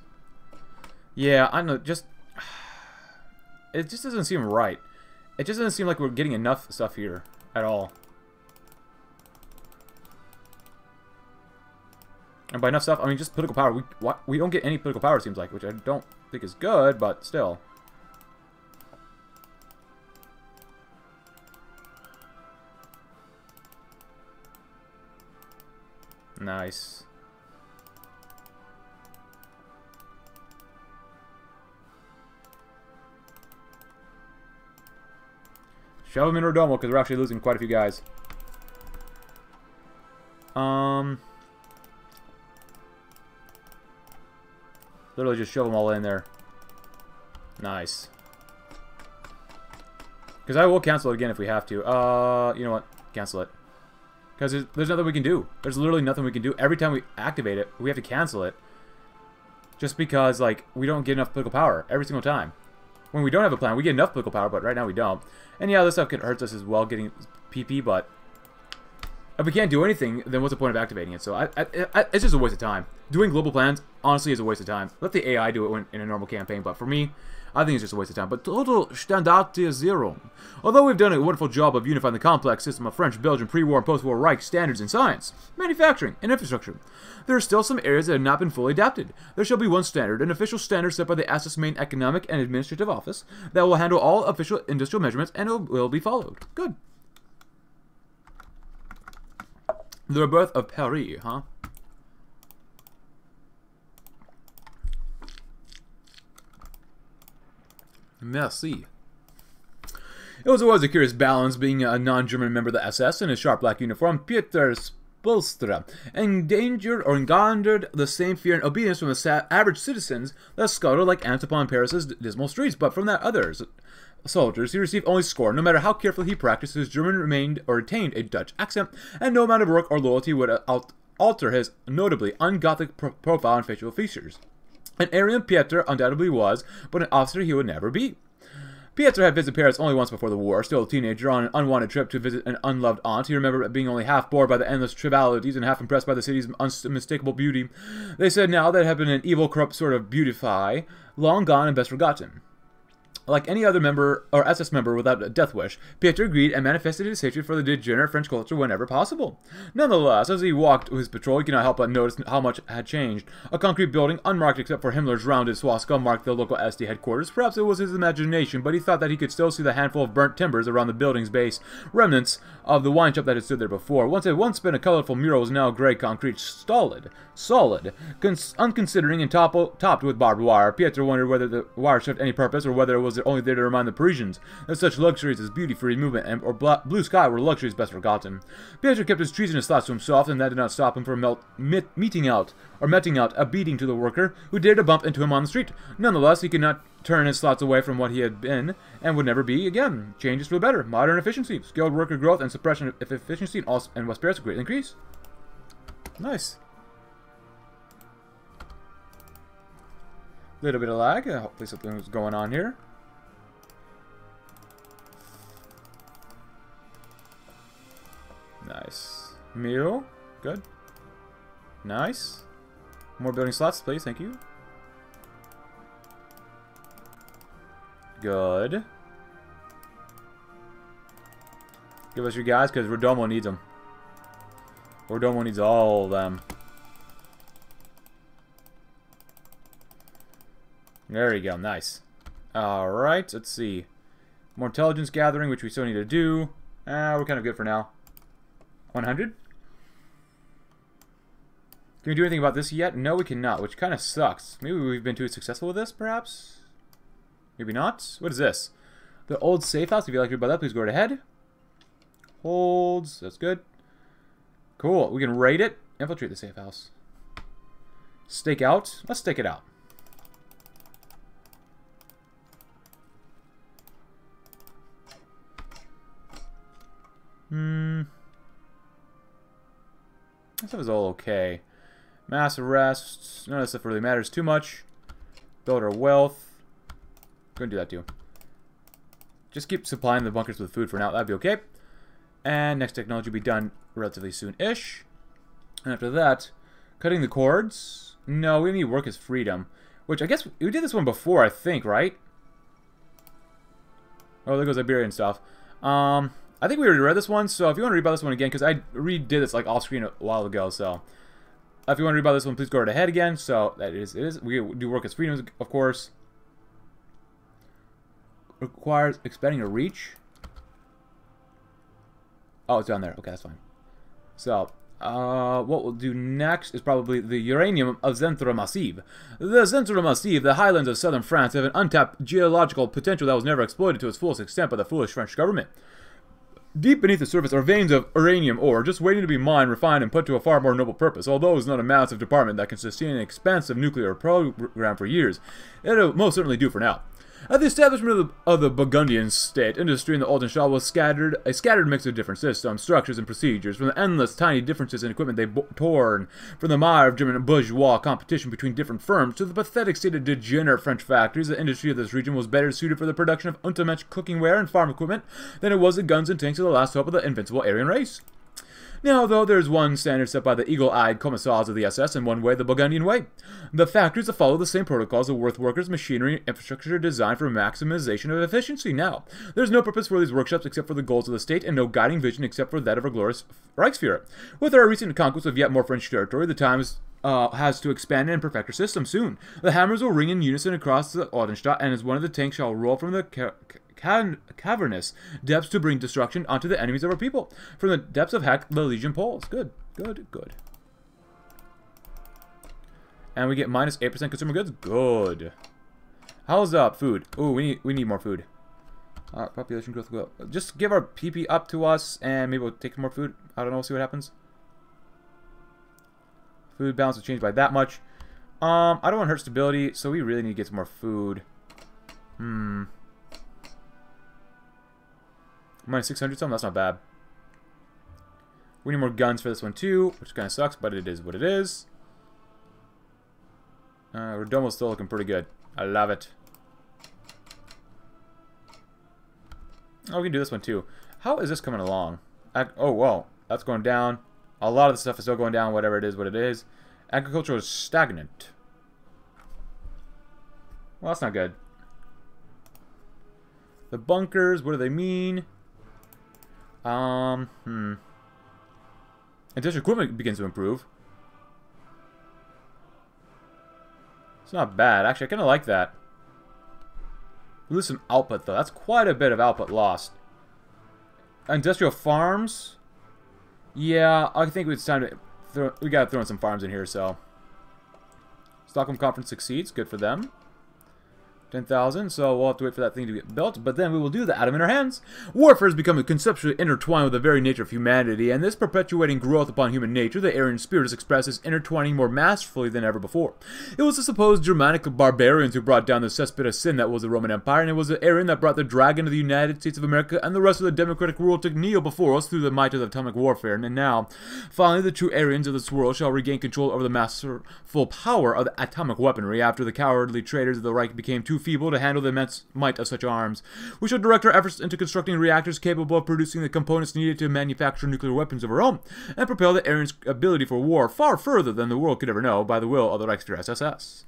Yeah, I know. Just (sighs) it just doesn't seem right. It just doesn't seem like we're getting enough stuff here at all. And by enough stuff, I mean just political power. We we don't get any political power, seems like, which I don't think is good, but still. Nice. Shove him in Rodomo, because we're actually losing quite a few guys. Um... Literally just shove them all in there. Nice. Because I will cancel it again if we have to. Uh, you know what? Cancel it. Because there's, there's nothing we can do. There's literally nothing we can do. Every time we activate it, we have to cancel it. Just because, like, we don't get enough political power every single time. When we don't have a plan, we get enough political power, but right now we don't. And yeah, this stuff can hurt us as well, getting PP, but if we can't do anything, then what's the point of activating it? So I, I, I, it's just a waste of time. Doing global plans, honestly, is a waste of time. Let the AI do it when, in a normal campaign, but for me, I think it's just a waste of time. But total zero. Although we've done a wonderful job of unifying the complex system of French, Belgian, pre-war, and post-war Reich standards in science, manufacturing, and infrastructure, there are still some areas that have not been fully adapted. There shall be one standard, an official standard set by the SS main economic and administrative office, that will handle all official industrial measurements, and will be followed. Good. The rebirth of Paris, huh? Merci. It was always a curious balance being a non-German member of the SS in a sharp black uniform, Peter Spolstra, endangered or engendered the same fear and obedience from the average citizens that scuttled like ants upon Paris's dismal streets, but from that others soldiers, he received only scorn, no matter how carefully he practiced his German remained or retained a Dutch accent, and no amount of work or loyalty would alter his notably ungothic pro profile and facial features. An Aryan Pieter undoubtedly was, but an officer he would never be. Pieter had visited Paris only once before the war, still a teenager, on an unwanted trip to visit an unloved aunt. He remembered being only half bored by the endless trivialities and half impressed by the city's unmistakable beauty. They said now that had been an evil, corrupt sort of beautify, long gone and best forgotten. Like any other member or SS member without a death wish, Pietro agreed and manifested his hatred for the degenerate French culture whenever possible. Nonetheless, as he walked his patrol, he could not help but notice how much had changed. A concrete building, unmarked except for Himmler's rounded swastika, marked the local SD headquarters. Perhaps it was his imagination, but he thought that he could still see the handful of burnt timbers around the building's base, remnants of the wine shop that had stood there before. Once had once been a colorful mural was now gray concrete, stolid, solid, unconsidering and toppled, topped with barbed wire. Pietro wondered whether the wire served any purpose or whether it was was only there to remind the Parisians that such luxuries as beauty, free movement, and, or blue sky were luxuries best forgotten. Pietro kept his treasonous thoughts to himself, and that did not stop him from melt, met, meeting out, or meting out, a beating to the worker who dared to bump into him on the street. Nonetheless, he could not turn his thoughts away from what he had been, and would never be again. Changes for the better. Modern efficiency, skilled worker growth, and suppression of efficiency and, also, and spirits greatly increase. Nice. Little bit of lag. Uh, hopefully something was going on here. Nice. Meal. Good. Nice. More building slots, please. Thank you. Good. Give us your guys, because Rodomo needs them. Rodomo needs all of them. There you go, nice. Alright, let's see. More intelligence gathering, which we still need to do. Ah, we're kind of good for now. 100? Can we do anything about this yet? No, we cannot, which kind of sucks. Maybe we've been too successful with this, perhaps? Maybe not? What is this? The old safe house. If you'd like to about that, please go right ahead. Holds. That's good. Cool. We can raid it. Infiltrate the safe house. Stake out. Let's stake it out. Hmm. Stuff is all okay. Mass arrests. None of this stuff really matters too much. Build our wealth. Go and do that too. Just keep supplying the bunkers with food for now. That'd be okay. And next technology will be done relatively soon-ish. And after that, cutting the cords. No, we need work as freedom. Which I guess we did this one before, I think, right? Oh, there goes Iberian stuff. Um, I think we already read this one, so if you want to read about this one again, because I redid this like off screen a while ago, so if you want to read about this one, please go right ahead again. So that is it is we do work as freedoms, of course requires expanding a reach. Oh, it's down there. Okay, that's fine. So, uh, what we'll do next is probably the uranium of Zentralmassiv. The Zentralmassiv, the highlands of southern France, have an untapped geological potential that was never exploited to its fullest extent by the foolish French government. Deep beneath the surface are veins of uranium ore, just waiting to be mined, refined, and put to a far more noble purpose. Although it's not a massive department that can sustain an expansive nuclear program for years, it'll most certainly do for now. At the establishment of the, of the Burgundian state, industry in the Ordenstaat was scattered, a scattered mix of different systems, structures, and procedures, from the endless tiny differences in equipment they torn from the mire of German bourgeois competition between different firms to the pathetic state of degenerate French factories. The industry of this region was better suited for the production of Untermensch cookingware and farm equipment than it was the guns and tanks of the last hope of the invincible Aryan race. Now, though, there's one standard set by the eagle-eyed commissars of the SS and one way, the Burgundian way. The factories that follow the same protocols of worth workers, machinery, and infrastructure designed for maximization of efficiency. Now, there's no purpose for these workshops except for the goals of the state, and no guiding vision except for that of our glorious Reichsfuhrer. With our recent conquest of yet more French territory, the time is uh, has to expand and perfect our system soon. The hammers will ring in unison across the Ordenstaat, and as one of the tanks shall roll from the cavernous depths to bring destruction onto the enemies of our people. From the depths of heck, the Legion pulls. Good, good, good. And we get minus 8% consumer goods. Good. How's up? Food. Ooh, we need, we need more food. Uh, population growth. Will just give our PP up to us, and maybe we'll take more food. I don't know. We'll See what happens. Food balance will change by that much. Um, I don't want to hurt stability, so we really need to get some more food. Hmm. Minus 600 something, that's not bad. We need more guns for this one too, which kind of sucks, but it is what it is. Uh, Rodomo's still looking pretty good. I love it. Oh, we can do this one too. How is this coming along? Oh, whoa. That's going down. A lot of the stuff is still going down, whatever it is, what it is. Agriculture is stagnant. Well, that's not good. The bunkers, what do they mean? Um, hmm. Industrial equipment begins to improve. It's not bad. Actually, I kind of like that. We lose some output, though. That's quite a bit of output lost. Industrial farms? Yeah, I think it's time to... Throw, we gotta throw in some farms in here, so... Stockholm Conference succeeds. Good for them. 10,000, so we'll have to wait for that thing to get built, but then we will do the atom in our hands. Warfare has become conceptually intertwined with the very nature of humanity, and this perpetuating growth upon human nature, the Aryan spirit is expressed as intertwining more masterfully than ever before. It was the supposed Germanic barbarians who brought down the cesspit of sin that was the Roman Empire, and it was the Aryan that brought the dragon to the United States of America, and the rest of the democratic world to kneel before us through the might of atomic warfare, and now, finally, the true Aryans of this world shall regain control over the masterful power of the atomic weaponry after the cowardly traitors of the Reich became too feeble to handle the immense might of such arms. We shall direct our efforts into constructing reactors capable of producing the components needed to manufacture nuclear weapons of our own, and propel the Aryans' ability for war far further than the world could ever know by the will of the Reichsfuhrer SS.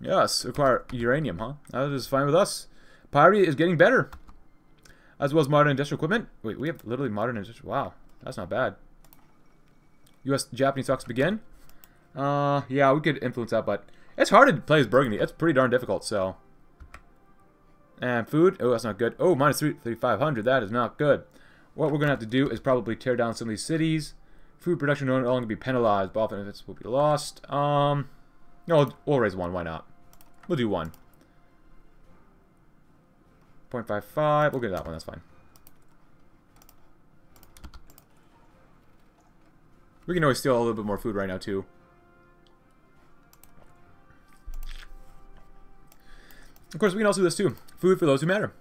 Yes, acquire uranium, huh? That is fine with us. Piracy is getting better. As well as modern industrial equipment. Wait, we have literally modern industrial... Wow, that's not bad. U.S.-Japanese talks begin. Uh, yeah, we could influence that, but it's hard to play as Burgundy. It's pretty darn difficult, so... And food. Oh, that's not good. Oh, minus 3,500. That is not good. What we're going to have to do is probably tear down some of these cities. Food production will no longer be penalized, but often benefits will be lost. Um, no, we'll raise one. Why not? We'll do one. 0.55. We'll get that one. That's fine. We can always steal a little bit more food right now, too. Of course, we can also do this too. Food for those who matter.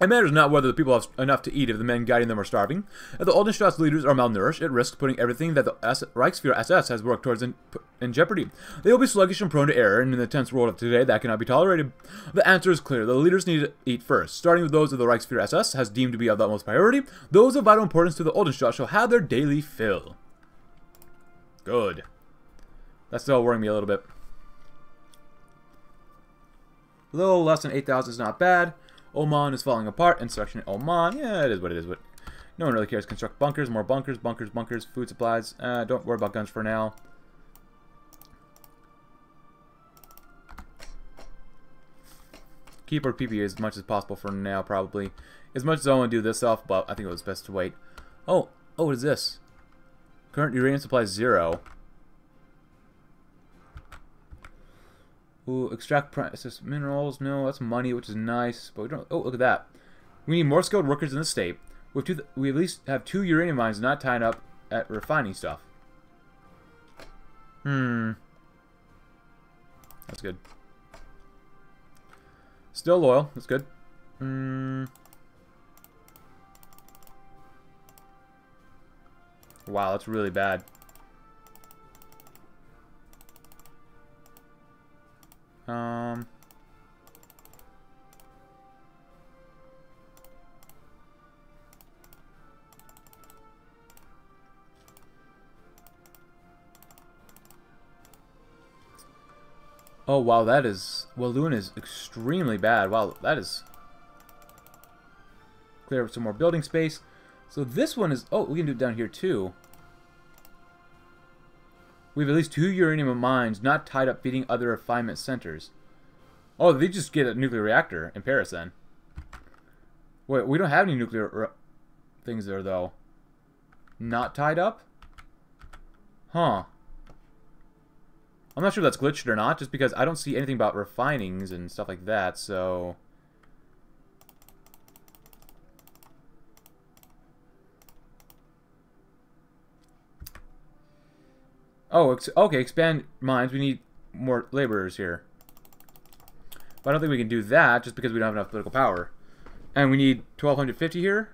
It matters not whether the people have enough to eat if the men guiding them are starving. If the Ordenstaat's leaders are malnourished, it risks putting everything that the S Reichsfuhrer SS has worked towards in, in jeopardy. They will be sluggish and prone to error, and in the tense world of today, that cannot be tolerated. The answer is clear. The leaders need to eat first. Starting with those of the Reichsfuhrer SS has deemed to be of the utmost priority, those of vital importance to the Ordenstaat shall have their daily fill. Good. That's still worrying me a little bit. A little less than 8,000 is not bad. Oman is falling apart. Insurrection in Oman. Yeah, it is what it is. But no one really cares. Construct bunkers. More bunkers. Bunkers. Bunkers. Food supplies. Uh, don't worry about guns for now. Keep our PPE as much as possible for now, probably. As much as I want to do this off, but I think it was best to wait. Oh, oh, what is this? Current uranium supply is zero. Ooh, extract precious minerals. No, that's money, which is nice. But we don't. Oh, look at that. We need more skilled workers in the state. We have two. We at least have two uranium mines not tied up at refining stuff. Hmm. That's good. Still loyal. That's good. Hmm. Wow, that's really bad. Um... Oh, wow, that is... Walloon is extremely bad. Wow, that is... Clear up some more building space. So this one is... Oh, we can do it down here, too. We have at least two uranium mines not tied up feeding other refinement centers. Oh, they just get a nuclear reactor in Paris then. Wait, we don't have any nuclear things there, though. Not tied up? Huh. I'm not sure if that's glitched or not, just because I don't see anything about refinings and stuff like that, so... Oh, ex okay, expand mines. We need more laborers here. But I don't think we can do that just because we don't have enough political power. And we need 1250 here.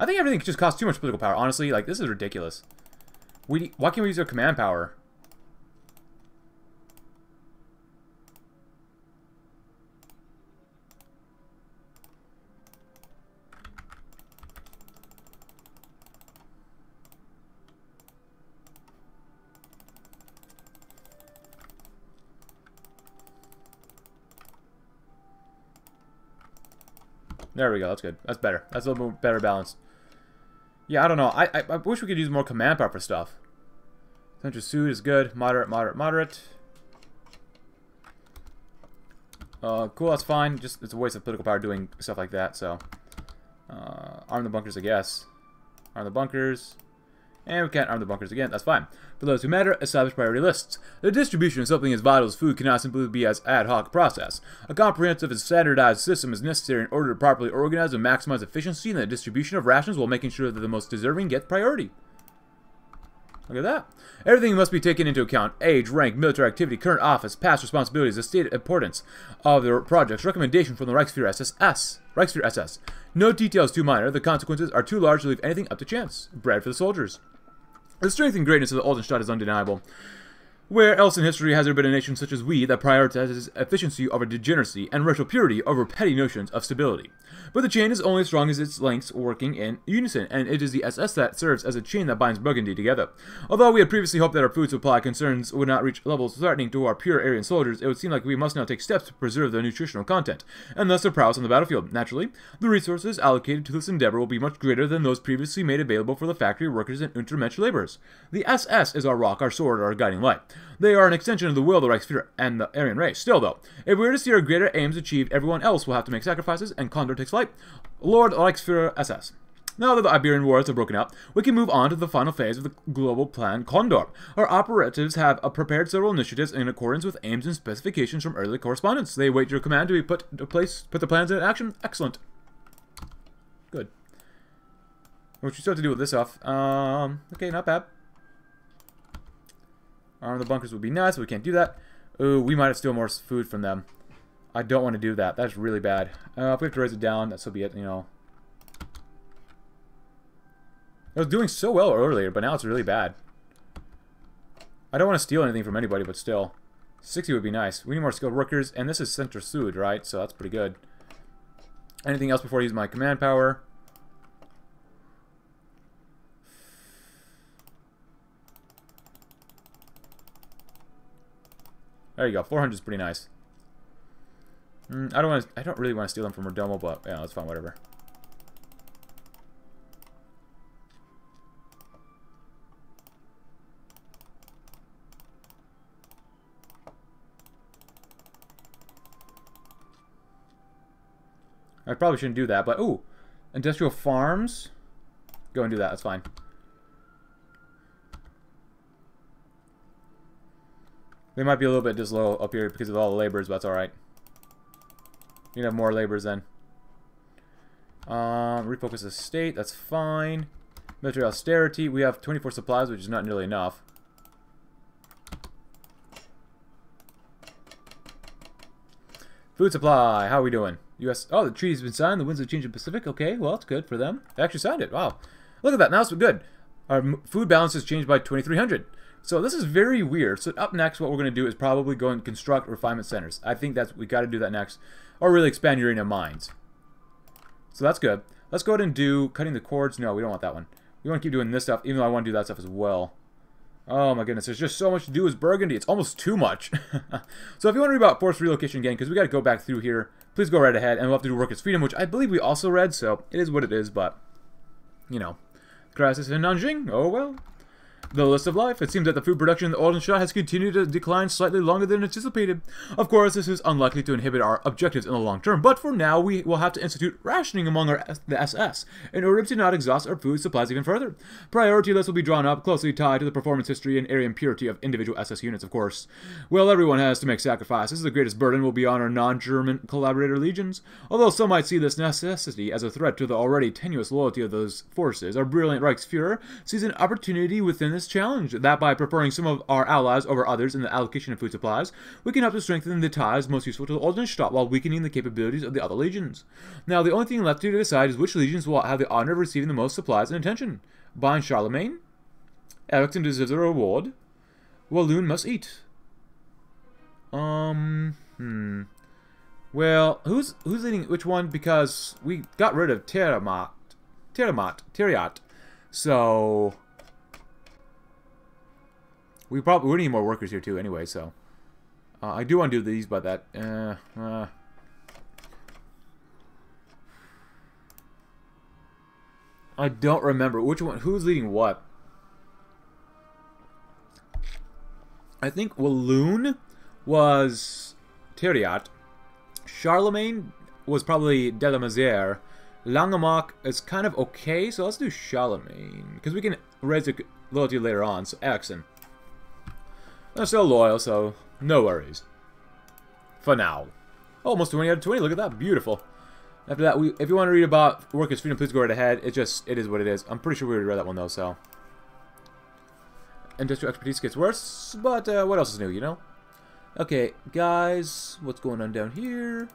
I think everything just costs too much political power. Honestly, like, this is ridiculous. We Why can't we use our command power? There we go. That's good. That's better. That's a little bit better balanced. Yeah, I don't know. I, I, I wish we could use more command power for stuff. Central suit is good. Moderate, moderate, moderate. Uh, cool, that's fine. Just it's a waste of political power doing stuff like that, so. Uh, arm the bunkers, I guess. Arm the bunkers. And we can't arm the bunkers again, that's fine. For those who matter, establish priority lists. The distribution of something as vital as food cannot simply be as ad hoc process. A comprehensive and standardized system is necessary in order to properly organize and maximize efficiency in the distribution of rations while making sure that the most deserving get priority. Look at that. Everything must be taken into account. Age, rank, military activity, current office, past responsibilities, the stated importance of the project's recommendation from the Reichsfuhrer SS. Reichsfuhrer SS. No details too minor. The consequences are too large to leave anything up to chance. Bread for the soldiers. The strength and greatness of the Ordenstaat is undeniable. Where else in history has there been a nation such as we that prioritizes efficiency over degeneracy and racial purity over petty notions of stability? But the chain is only as strong as its links working in unison, and it is the SS that serves as a chain that binds Burgundy together. Although we had previously hoped that our food supply concerns would not reach levels threatening to our pure Aryan soldiers, it would seem like we must now take steps to preserve their nutritional content, and thus their prowess on the battlefield. Naturally, the resources allocated to this endeavor will be much greater than those previously made available for the factory workers and Untermensch laborers. The SS is our rock, our sword, our guiding light. They are an extension of the will of the Reichsfuhrer and the Aryan race. Still, though, if we are to see our greater aims achieved, everyone else will have to make sacrifices, and Condor takes flight. Lord Reichsfuhrer SS. Now that the Iberian Wars have broken out, we can move on to the final phase of the global plan Condor. Our operatives have uh, prepared several initiatives in accordance with aims and specifications from early correspondence. They await your command to be put to place, put the plans in action. Excellent. Good. What you still have to do with this stuff? Um, okay, not bad. Arm the bunkers would be nice, but we can't do that. Ooh, we might have steal more food from them. I don't want to do that. That's really bad. Uh, if we have to raise it down, that's so be it, you know. It was doing so well earlier, but now it's really bad. I don't want to steal anything from anybody, but still. 60 would be nice. We need more skilled workers, and this is Center Sud, right? So that's pretty good. Anything else before I use my command power? There you go. 400 is pretty nice. Mm, I don't want. I don't really want to steal them from Rodomo, but yeah, that's fine. Whatever. I probably shouldn't do that, but ooh, industrial farms. Go and do that. That's fine. They might be a little bit disloyal up here because of all the laborers, but that's alright. You have more laborers then. Um, refocus the state, that's fine. Military austerity, we have 24 supplies, which is not nearly enough. Food supply, how are we doing? U.S. Oh, the treaty's been signed. The winds have changed in Pacific. Okay, well, it's good for them. They actually signed it. Wow. Look at that. Now it's good. Our food balance has changed by 2,300. So this is very weird. So up next, what we're going to do is probably go and construct refinement centers. I think that's we got to do that next, or really expand uranium mines. So that's good. Let's go ahead and do cutting the cords. No, we don't want that one. We want to keep doing this stuff, even though I want to do that stuff as well. Oh my goodness, there's just so much to do as Burgundy. It's almost too much. (laughs) so if you want to read about forced relocation again, because we got to go back through here, please go right ahead, and we'll have to do Workers' Freedom, which I believe we also read, so it is what it is, but, you know. Crisis in Nanjing? Oh well. The list of life. It seems that the food production in the Ordenstaat has continued to decline slightly longer than anticipated. Of course, this is unlikely to inhibit our objectives in the long term, but for now we will have to institute rationing among our the SS in order to not exhaust our food supplies even further. Priority lists will be drawn up, closely tied to the performance history and Aryan purity of individual SS units, of course. Well, everyone has to make sacrifices. The greatest burden will be on our non-German collaborator legions. Although some might see this necessity as a threat to the already tenuous loyalty of those forces, our brilliant Reichsfuhrer sees an opportunity within this challenge, that by preferring some of our allies over others in the allocation of food supplies, we can help to strengthen the ties most useful to the Ordenstaat while weakening the capabilities of the other legions. Now, the only thing left to decide is which legions will have the honor of receiving the most supplies and attention. Bind Charlemagne, Ericsson deserves a reward, Walloon must eat. Um, hmm. Well, who's who's leading which one? Because we got rid of Teramat, Teramat, Teriat. So we probably we need more workers here too anyway, so. Uh, I do want to do these, but that... Uh, uh. I don't remember. Which one? Who's leading what? I think Walloon was Thiriat. Charlemagne was probably de la. Langemarck is kind of okay, so let's do Charlemagne. Because we can raise the loyalty later on, so Ericsson. They're still loyal, so no worries. For now. Almost 20 out of 20, look at that, beautiful. After that, we, if you want to read about Workers' Freedom, please go right ahead. It just, it is what it is. I'm pretty sure we already read that one, though, so. Industrial expertise gets worse, but uh, what else is new, you know? Okay, guys, what's going on down here?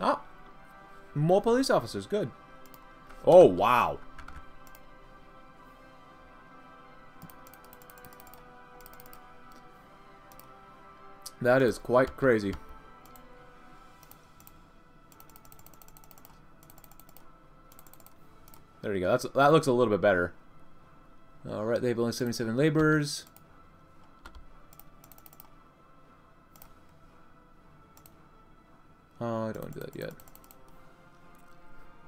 Ah, more police officers, good. Oh, wow. That is quite crazy. There you go. That's that looks a little bit better. All right, they have only 77 laborers. Oh, I don't want to do that yet.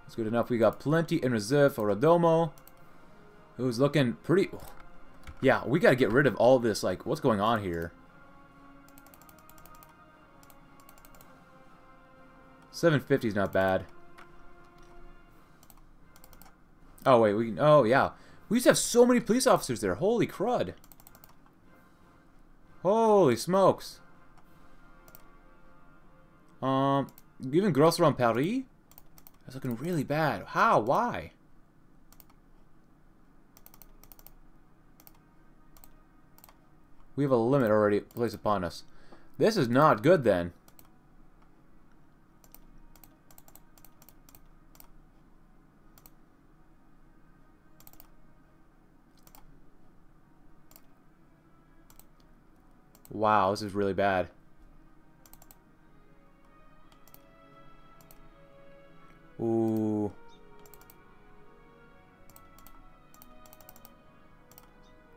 That's good enough. We got plenty in reserve for Radomo, who's looking pretty... Yeah, we got to get rid of all this, like, what's going on here? 750 is not bad. Oh, wait. we. Oh, yeah. We used to have so many police officers there. Holy crud. Holy smokes. Um, even Gross around Paris? That's looking really bad. How? Why? We have a limit already placed upon us. This is not good then. Wow, this is really bad. Ooh.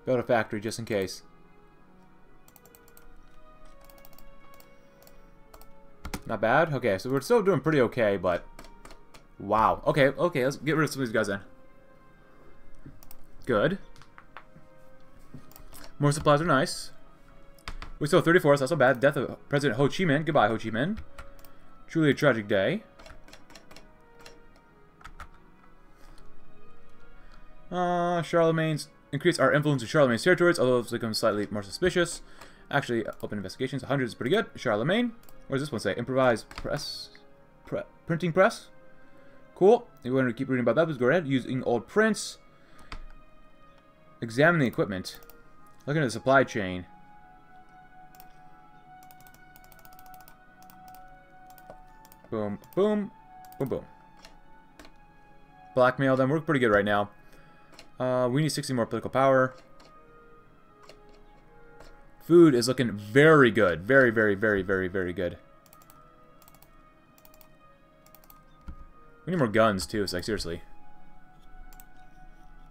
Build a factory just in case. Not bad? Okay, so we're still doing pretty okay, but... Wow. Okay, okay, let's get rid of some of these guys then. Good. More supplies are nice. We still 34, so that's not bad. Death of President Ho Chi Minh. Goodbye, Ho Chi Minh. Truly a tragic day. Uh, Charlemagne's increase our influence in Charlemagne's territories, although it's become slightly more suspicious. Actually, open investigations. 100 is pretty good. Charlemagne. What does this one say? Improvise press? Pre printing press? Cool. If you want to keep reading about that, please go ahead. Using old prints. Examine the equipment. Look at the supply chain. Boom, boom, boom, boom. Blackmail them. We're pretty good right now. Uh, we need 60 more political power. Food is looking very good. Very, very, very, very, very good. We need more guns, too. It's like, seriously.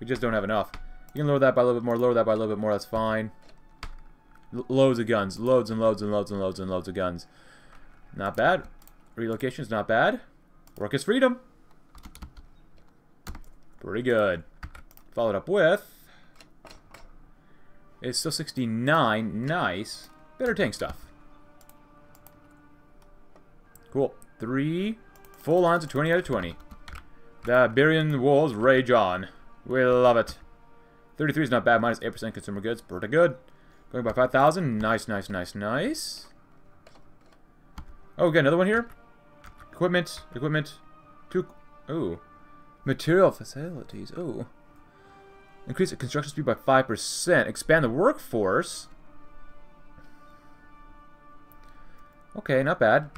We just don't have enough. You can lower that by a little bit more, lower that by a little bit more, that's fine. L loads of guns. Loads and loads and loads and loads and loads of guns. Not bad. Relocation is not bad. Work is freedom. Pretty good. Followed up with... It's still 69. Nice. Better tank stuff. Cool. Three full lines of 20 out of 20. The Iberian walls rage on. We love it. 33 is not bad. Minus 8% consumer goods. Pretty good. Going by 5,000. Nice, nice, nice, nice. Oh, we got another one here. Equipment, equipment, two, oh. Material facilities, oh. Increase the construction speed by 5%. Expand the workforce. Okay, not bad.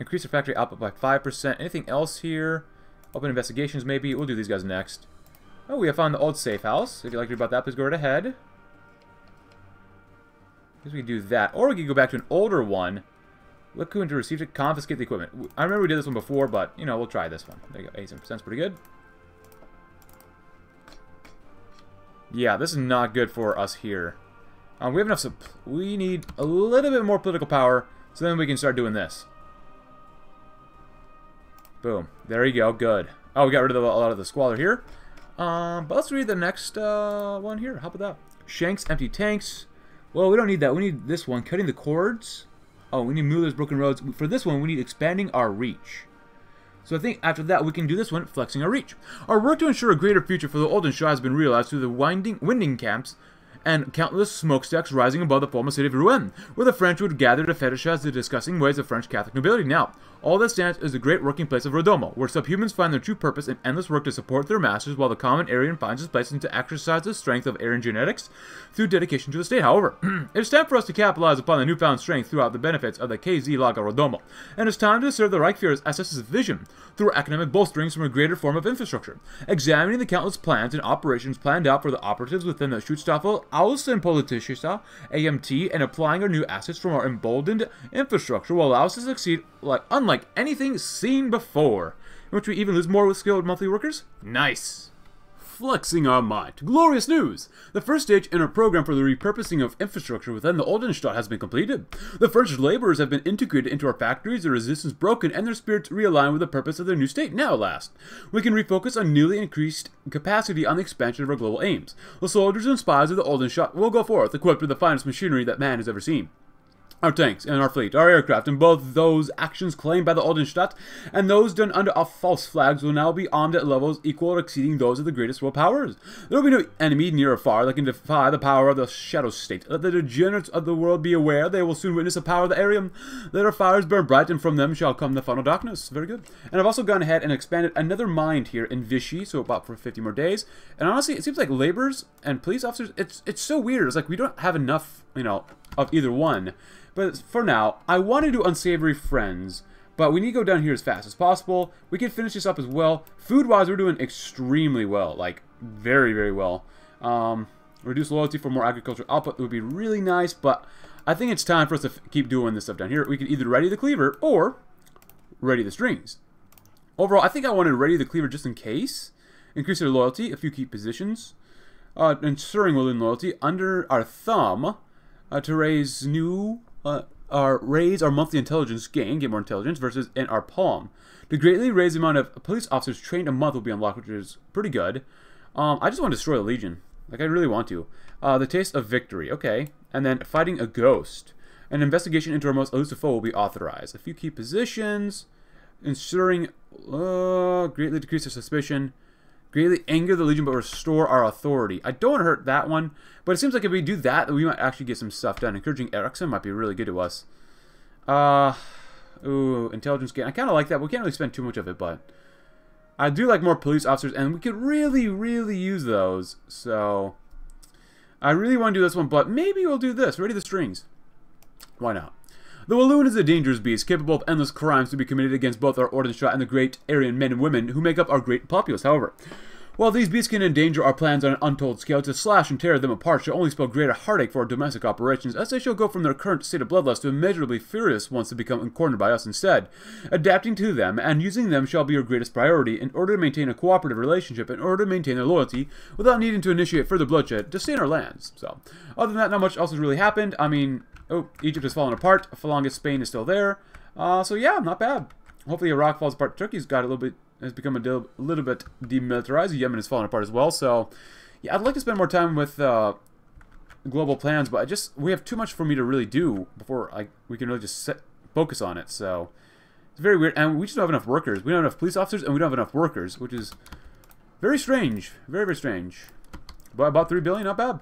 Increase the factory output by 5%. Anything else here? Open investigations, maybe. We'll do these guys next. Oh, we have found the old safe house. If you'd like to read about that, please go right ahead. I guess we can do that. Or we can go back to an older one Look who received it. Confiscate the equipment. I remember we did this one before, but, you know, we'll try this one. There you go. 87% pretty good. Yeah, this is not good for us here. Um, we have enough... We need a little bit more political power, so then we can start doing this. Boom. There you go. Good. Oh, we got rid of a lot of the squalor here. Um, but let's read the next uh, one here. How about that? Shanks, empty tanks. Well, we don't need that. We need this one. Cutting the cords. Oh, we need Mueller's Broken Roads. For this one, we need expanding our reach. So I think after that, we can do this one, flexing our reach. Our work to ensure a greater future for the Ordenstaat has been realized through the winding, winding camps and countless smokestacks rising above the former city of Rouen, where the French would gather to fetishize the disgusting ways of French Catholic nobility. Now, all that stands is the great working place of Rodomo, where subhumans find their true purpose in endless work to support their masters, while the common Aryan finds his place in to exercise the strength of Aryan genetics through dedication to the state. However, (clears throat) it is time for us to capitalize upon the newfound strength throughout the benefits of the KZ Lager Rodomo, and it's time to serve the Reichsführer's SS's vision through economic bolsterings from a greater form of infrastructure, examining the countless plans and operations planned out for the operatives within the Schutzstaffel, Außenpolitischer, AMT, and applying our new assets from our emboldened infrastructure will allow us to succeed like unlike anything seen before, in which we even lose more with skilled monthly workers. Nice! Flexing our might. Glorious news! The first stage in our program for the repurposing of infrastructure within the Ordenstaat has been completed. The French laborers have been integrated into our factories, their resistance broken, and their spirits realigned with the purpose of their new state. Now, last, we can refocus on newly increased capacity on the expansion of our global aims. The soldiers and spies of the Ordenstaat will go forth, equipped with the finest machinery that man has ever seen our tanks and our fleet, our aircraft, and both those actions claimed by the Ordenstaat and those done under our false flags will now be armed at levels equal or exceeding those of the greatest world powers. There will be no enemy near or far that can defy the power of the Shadow State. Let the degenerates of the world be aware they will soon witness the power of the Arium. Let our fires burn bright, and from them shall come the final darkness. Very good. And I've also gone ahead and expanded another mind here in Vichy, so about for 50 more days. And honestly, it seems like laborers and police officers, it's it's so weird. It's like we don't have enough, you know, of either one. But for now, I want to do Unsavory Friends, but we need to go down here as fast as possible. We can finish this up as well. Food-wise, we're doing extremely well, like very, very well. Um, reduce loyalty for more agricultural output would be really nice, but I think it's time for us to keep doing this stuff down here. We can either ready the cleaver or ready the strings. Overall, I think I wanted to ready the cleaver just in case. Increase their loyalty, a few key positions. Uh, ensuring within loyalty under our thumb uh, to raise new uh, our raise our monthly intelligence gain, get more intelligence, versus in our palm. To greatly raise the amount of police officers trained a month will be unlocked, which is pretty good. Um, I just want to destroy the Legion. Like, I really want to. Uh, the Taste of Victory, okay. And then fighting a ghost. An investigation into our most elusive foe will be authorized. A few key positions. Ensuring uh, greatly decrease their suspicion greatly anger the Legion but restore our authority. I don't want to hurt that one, but it seems like if we do that, we might actually get some stuff done. Encouraging Ericsson might be really good to us. Uh, ooh, intelligence gain. I kind of like that. We can't really spend too much of it, but I do like more police officers, and we could really, really use those. So I really want to do this one, but maybe we'll do this. Ready the strings. Why not? The Walloon is a dangerous beast, capable of endless crimes to be committed against both our Ordenstaat and the great Aryan men and women who make up our great populace, however. While these beasts can endanger our plans on an untold scale, to slash and tear them apart shall only spell greater heartache for our domestic operations, as they shall go from their current state of bloodlust to immeasurably furious ones to become cornered by us instead. Adapting to them and using them shall be your greatest priority in order to maintain a cooperative relationship, in order to maintain their loyalty, without needing to initiate further bloodshed, to stay in our lands. So, other than that, not much else has really happened. I mean, Oh, Egypt has fallen apart. Falangist Spain is still there. Uh, so yeah, not bad. Hopefully Iraq falls apart. Turkey's got a little bit, has become a little bit demilitarized. Yemen has fallen apart as well. So yeah, I'd like to spend more time with uh, global plans, but I just, we have too much for me to really do before I, we can really just set, focus on it. So it's very weird. And we just don't have enough workers. We don't have enough police officers and we don't have enough workers, which is very strange. Very, very strange. But about 3 billion, not bad.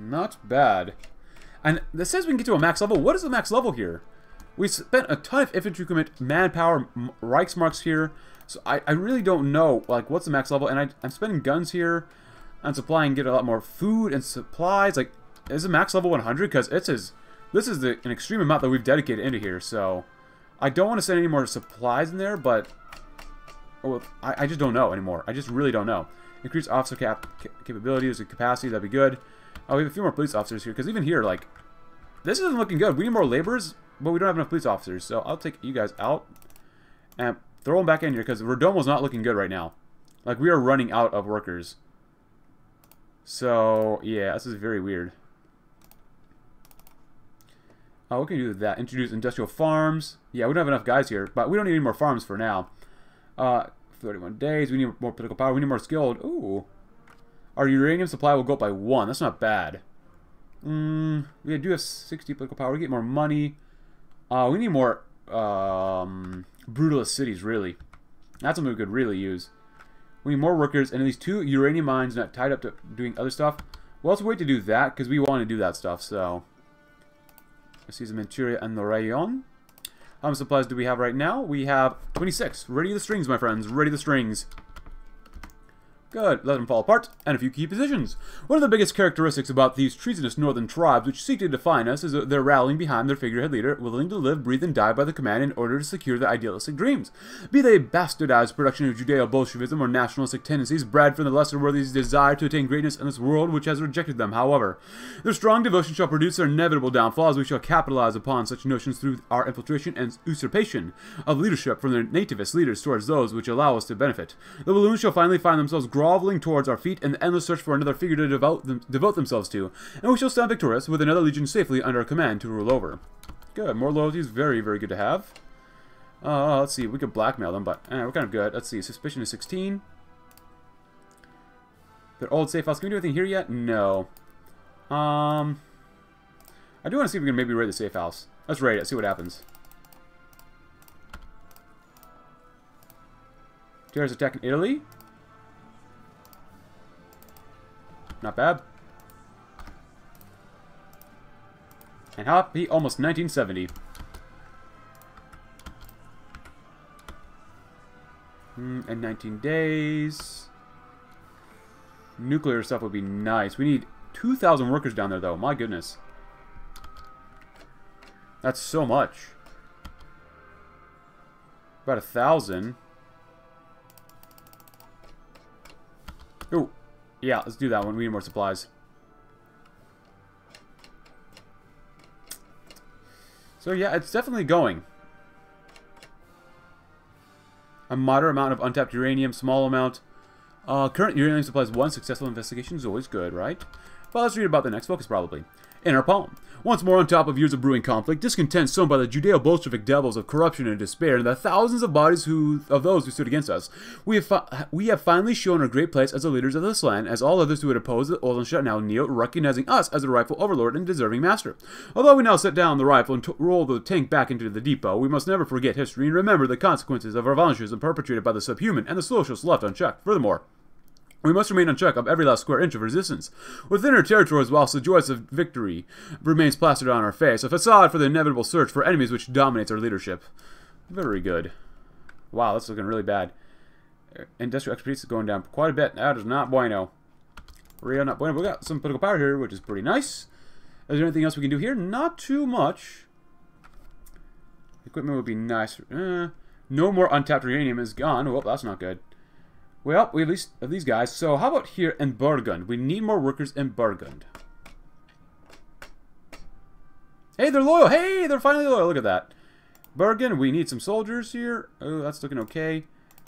Not bad. And this says we can get to a max level. What is the max level here? We spent a ton of infantry equipment, manpower, Reichsmarks here. So I, I really don't know, like, what's the max level. And I, I'm spending guns here on supply and get a lot more food and supplies. Like, is the max level 100? Because it's as, this is the, an extreme amount that we've dedicated into here. So I don't want to send any more supplies in there, but well, I, I just don't know anymore. I just really don't know. Increase officer cap capabilities and capacity, that'd be good. Oh, we have a few more police officers here, because even here, like, this isn't looking good. We need more laborers, but we don't have enough police officers, so I'll take you guys out and throw them back in here, because Rodomo's not looking good right now. Like, we are running out of workers. So, yeah, this is very weird. Oh, what can do with that? Introduce industrial farms. Yeah, we don't have enough guys here, but we don't need any more farms for now. Uh, 31 days. We need more political power. We need more skilled. Ooh. Our uranium supply will go up by one. That's not bad. Mm, we do have 60 political power. We get more money. Uh, we need more um, brutalist cities, really. That's something we could really use. We need more workers and at least two uranium mines not tied up to doing other stuff. We'll also wait to do that because we want to do that stuff, so... Let's see the Manchuria and the Rayon. How many supplies do we have right now? We have 26. Ready the strings, my friends. Ready the strings. Good, let them fall apart, and a few key positions. One of the biggest characteristics about these treasonous northern tribes which seek to define us is their rallying behind their figurehead leader, willing to live, breathe, and die by the command in order to secure their idealistic dreams. Be they bastardized production of Judeo-Bolshevism or nationalistic tendencies bred from the lesser worthies' desire to attain greatness in this world which has rejected them, however. Their strong devotion shall produce their inevitable downfall as we shall capitalize upon such notions through our infiltration and usurpation of leadership from their nativist leaders towards those which allow us to benefit. The Walloons shall finally find themselves groveling towards our feet in the endless search for another figure to devote, them, devote themselves to, and we shall stand victorious with another legion safely under our command to rule over. Good. More loyalty is very, very good to have. Uh, let's see. We could blackmail them, but eh, we're kind of good. Let's see. Suspicion is 16. Their old safe house. Can we do anything here yet? No. Um, I do want to see if we can maybe raid the safe house. Let's raid it. See what happens. Terrorist attack in Italy. Not bad. And hop, happy almost 1970. Mm, and 19 days. Nuclear stuff would be nice. We need 2,000 workers down there, though. My goodness. That's so much. About a thousand. Yeah, let's do that one. We need more supplies. So yeah, it's definitely going. A moderate amount of untapped uranium, small amount. Uh, current uranium supplies one successful investigation is always good, right? Well, let's read about the next focus, probably. In our palm. Once more on top of years of brewing conflict, discontent sown by the Judeo-Bolshevik devils of corruption and despair, and the thousands of bodies who of those who stood against us, we have we have finally shown our great place as the leaders of this land, as all others who had opposed the Ordenstaat now kneel, recognizing us as the rightful overlord and deserving master. Although we now set down the rifle and roll the tank back into the depot, we must never forget history and remember the consequences of our perpetrated by the subhuman and the socialists left unchecked. Furthermore, we must remain on check of every last square inch of resistance. Within our territories, whilst the joys of victory remains plastered on our face, a facade for the inevitable search for enemies which dominates our leadership. Very good. Wow, that's looking really bad. Industrial expertise is going down quite a bit. That is not bueno. Real not bueno. We got some political power here, which is pretty nice. Is there anything else we can do here? Not too much. Equipment would be nice. Uh, no more untapped uranium is gone. Well, that's not good. Well, we at least have these guys. So how about here in Burgund? We need more workers in Burgund. Hey, they're loyal. Hey, they're finally loyal. Look at that. Burgund, we need some soldiers here. Oh, that's looking okay.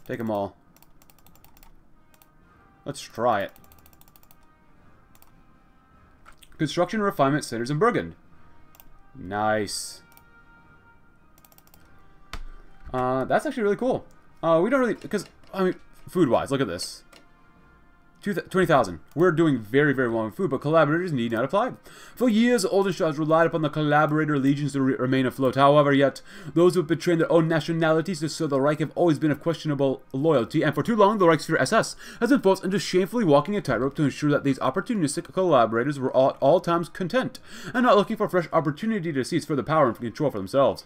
Take them all. Let's try it. Construction refinement centers in Burgund. Nice. Uh, that's actually really cool. Uh, we don't really, because, I mean, Food-wise, look at this. 20,000. We're doing very, very well in food, but collaborators need not apply. For years, Ordenstaat has relied upon the collaborator legions to re remain afloat. However, yet, those who have betrayed their own nationalities to serve the Reich have always been of questionable loyalty, and for too long, the Reichsfuhrer SS has been forced into shamefully walking a tightrope to ensure that these opportunistic collaborators were all, at all times content, and not looking for fresh opportunity to seize further power and control for themselves.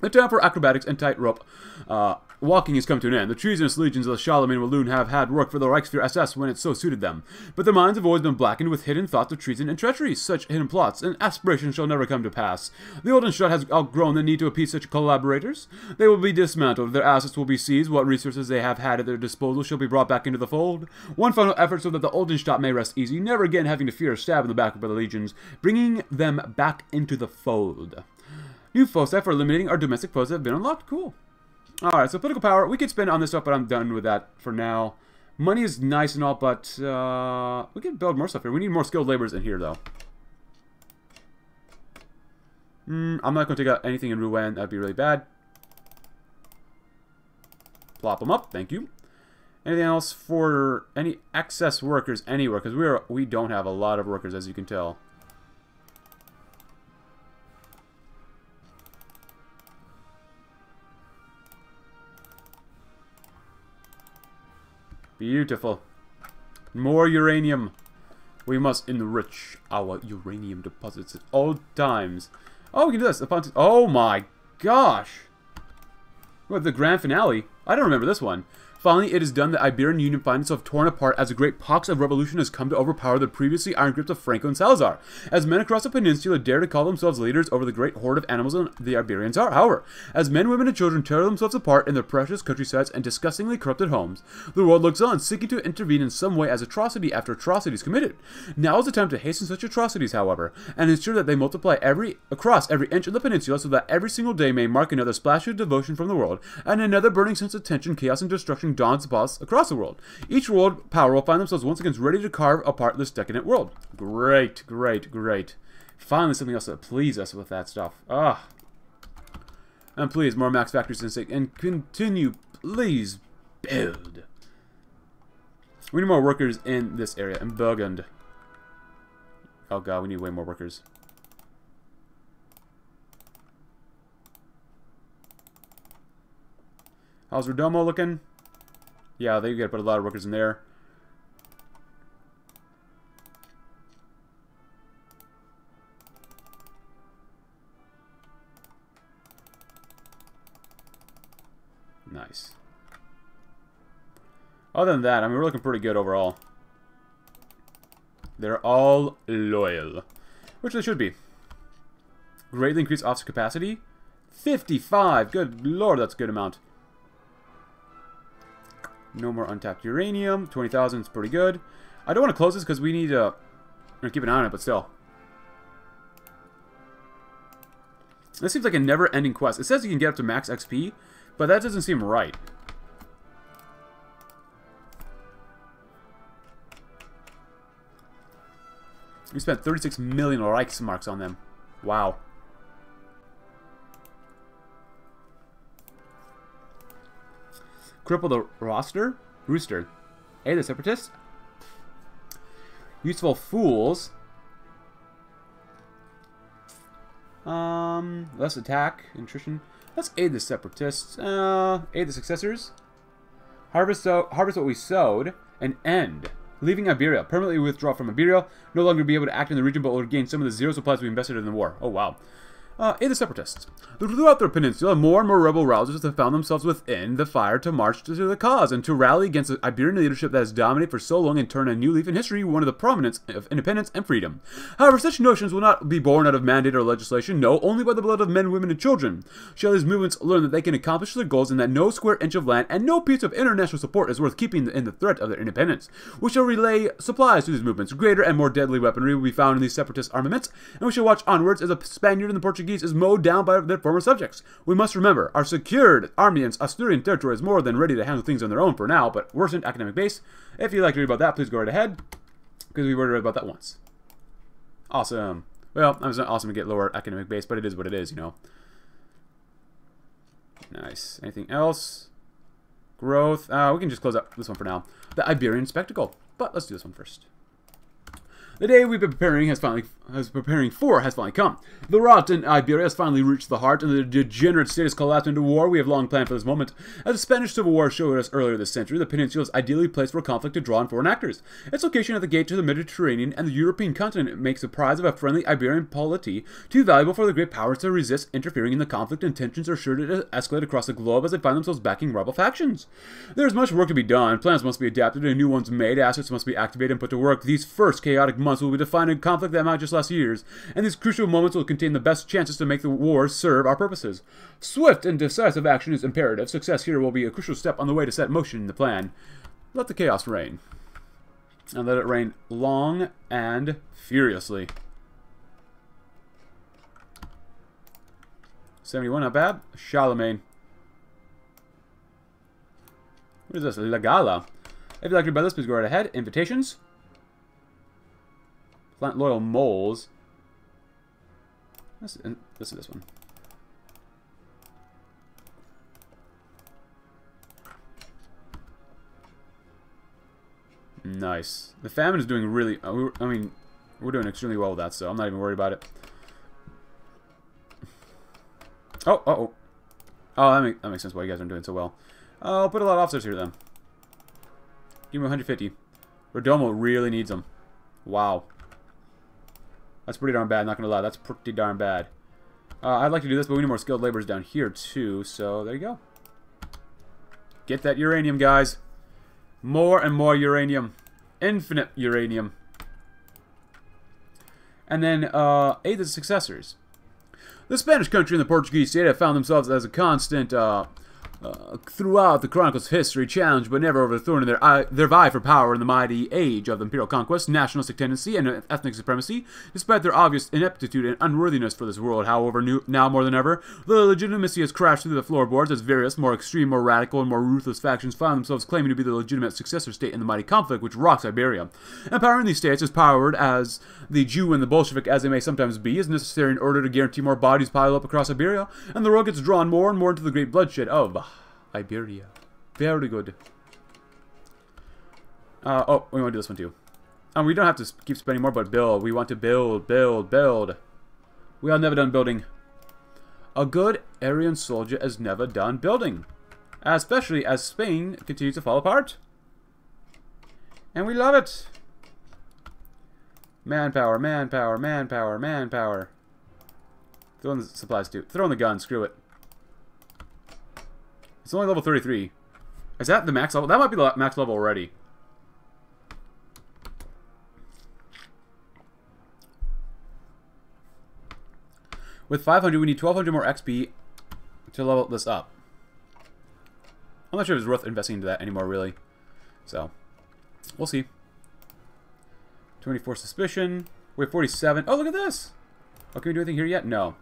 The time for acrobatics and tightrope uh, walking has come to an end. The treasonous legions of the Charlemagne Walloon have had work for the Reichsfuhrer SS when it so suited them, but their minds have always been blackened with hidden thoughts of treason and treachery. Such hidden plots and aspirations shall never come to pass. The Ordenstaat has outgrown the need to appease such collaborators. They will be dismantled, their assets will be seized, what resources they have had at their disposal shall be brought back into the fold. One final effort so that the Ordenstaat may rest easy, never again having to fear a stab in the back by the legions, bringing them back into the fold. New foci for eliminating our domestic foes have been unlocked. Cool. Alright, so political power. We could spend on this stuff, but I'm done with that for now. Money is nice and all, but uh, we can build more stuff here. We need more skilled laborers in here, though. Mm, I'm not going to take out anything in Rouen. That'd be really bad. Plop them up. Thank you. Anything else for any excess workers anywhere? Because we are we don't have a lot of workers, as you can tell. Beautiful. More uranium. We must enrich our uranium deposits at all times. Oh, we can do this. Oh my gosh. What, the grand finale? I don't remember this one. Finally, it is done. The Iberian Union finds itself torn apart as a great pox of revolution has come to overpower the previously iron grips of Franco and Salazar. As men across the peninsula dare to call themselves leaders over the great horde of animals the Iberians are, however, as men, women, and children tear themselves apart in their precious countrysides and disgustingly corrupted homes, the world looks on, seeking to intervene in some way as atrocity after atrocity is committed. Now is the time to hasten such atrocities, however, and ensure that they multiply every across every inch of the peninsula so that every single day may mark another splash of devotion from the world and another burning sense of tension, chaos, and destruction dawns upon us across the world. Each world power will find themselves once again ready to carve apart this decadent world. Great, great, great. Finally, something else that please us with that stuff. Ah. And please, more max factories and and continue, please, build. We need more workers in this area, in Burgund. Oh god, we need way more workers. How's Rodomo looking? Yeah, they gotta put a lot of workers in there. Nice. Other than that, I mean, we're looking pretty good overall. They're all loyal. Which they should be. Greatly increased officer capacity. 55! Good lord, that's a good amount. No more untapped uranium. 20,000 is pretty good. I don't want to close this because we need to uh, keep an eye on it, but still. This seems like a never-ending quest. It says you can get up to max XP, but that doesn't seem right. We spent 36 million Reichsmarks on them. Wow. Cripple the roster? Rooster. Hey, the Separatists? Useful Fools. Um, less attack, attrition. Let's aid the Separatists. Uh, aid the Successors. Harvest, so, harvest what we sowed. And end. Leaving Iberia. Permanently withdraw from Iberia. No longer be able to act in the region, but will regain some of the zero supplies we invested in the war. Oh, wow uh, aid the separatists. Throughout their peninsula, more and more rebel rousers have found themselves within the fire to march to the cause and to rally against the Iberian leadership that has dominated for so long and turn a new leaf in history, one of the prominence of independence and freedom. However, such notions will not be born out of mandate or legislation, no, only by the blood of men, women, and children. Shall these movements learn that they can accomplish their goals and that no square inch of land and no piece of international support is worth keeping in the threat of their independence. We shall relay supplies to these movements. Greater and more deadly weaponry will be found in these separatist armaments, and we shall watch onwards as the Spaniard and the Portuguese Portuguese is mowed down by their former subjects. We must remember, our secured Armenians Asturian territory is more than ready to handle things on their own for now, but worsened academic base. If you'd like to read about that, please go right ahead, because we've already read about that once. Awesome. Well, it's not awesome to get lower academic base, but it is what it is, you know. Nice. Anything else? Growth. Uh, we can just close up this one for now. The Iberian Spectacle. But let's do this one first. The day we've been preparing has finally has preparing for has finally come. The rot in Iberia has finally reached the heart, and the degenerate state has collapsed into war. We have long planned for this moment. As the Spanish Civil War showed us earlier this century, the peninsula is ideally placed for conflict to draw in foreign actors. Its location at the gate to the Mediterranean and the European continent makes the prize of a friendly Iberian polity too valuable for the great powers to resist interfering in the conflict, and tensions are sure to escalate across the globe as they find themselves backing rebel factions. There is much work to be done. Plans must be adapted and new ones made. Assets must be activated and put to work. These first chaotic months will be defined in conflict that might just last years, and these crucial moments will contain the best chances to make the war serve our purposes. Swift and decisive action is imperative. Success here will be a crucial step on the way to set motion the plan. Let the chaos reign. And let it rain long and furiously. 71, not bad. Charlemagne. What is this? La Gala. If you'd like to buy this, please go right ahead. Invitations. Plant loyal moles. This, is this one. Nice. The famine is doing really... Uh, I mean, we're doing extremely well with that, so I'm not even worried about it. Oh, uh oh. Oh, that, make, that makes sense why you guys aren't doing so well. Uh, I'll put a lot of officers here, then. Give me 150. Rodomo really needs them. Wow. That's pretty darn bad, not gonna lie. That's pretty darn bad. Uh, I'd like to do this, but we need more skilled laborers down here, too. So, there you go. Get that uranium, guys. More and more uranium. Infinite uranium. And then, uh, aid the successors. The Spanish country and the Portuguese state have found themselves as a constant, uh, uh, throughout the chronicles history, challenged but never overthrown in their, eye, their vie for power in the mighty age of imperial conquest, nationalistic tendency, and ethnic supremacy. Despite their obvious ineptitude and unworthiness for this world, however, new, now more than ever, the legitimacy has crashed through the floorboards as various, more extreme, more radical, and more ruthless factions find themselves claiming to be the legitimate successor state in the mighty conflict which rocks Iberia. And power in these states, as powered as the Jew and the Bolshevik as they may sometimes be, is necessary in order to guarantee more bodies pile up across Iberia, and the road gets drawn more and more into the great bloodshed of Iberia. Very good. Uh, oh, we want to do this one too. And we don't have to keep spending more, but build. We want to build, build, build. We are never done building. A good Aryan soldier is never done building. Especially as Spain continues to fall apart. And we love it. Manpower, manpower, manpower, manpower. Throw in the supplies too. Throw in the gun, screw it. It's only level 33. Is that the max level? That might be the max level already. With 500, we need 1200 more XP to level this up. I'm not sure if it's worth investing into that anymore, really. So, we'll see. 24 suspicion. We have 47. Oh, look at this! Oh, can we do anything here yet? No.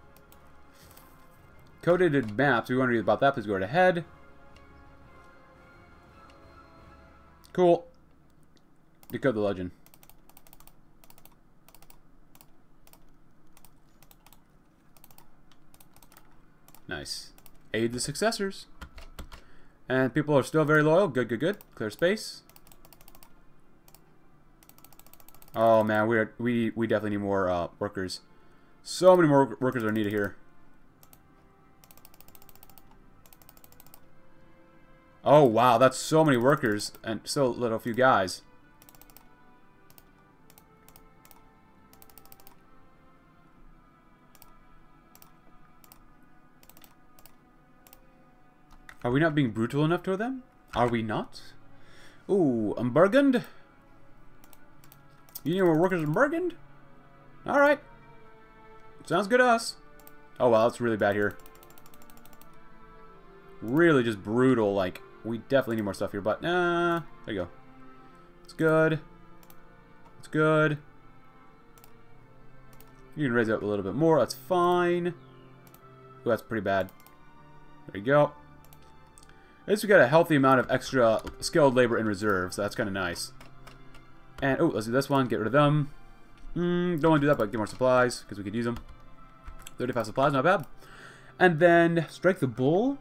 Coded maps. We want to read about that. Please go right ahead. Cool. Decode the legend. Nice. Aid the successors. And people are still very loyal. Good, good, good. Clear space. Oh man, we we we definitely need more uh, workers. So many more workers are needed here. Oh wow, that's so many workers and so little few guys. Are we not being brutal enough to them? Are we not? Ooh, um, Burgund? You need more workers in Burgund? Alright. Sounds good to us. Oh wow, that's really bad here. Really just brutal, like, we definitely need more stuff here, but, nah, there you go. It's good. It's good. You can raise it up a little bit more, that's fine. Ooh, that's pretty bad. There you go. At least we got a healthy amount of extra skilled labor in reserve, so that's kind of nice. And, oh, let's do this one. Get rid of them. Mm, don't want to do that, but get more supplies, because we could use them. 35 supplies, not bad. And then, strike the bull?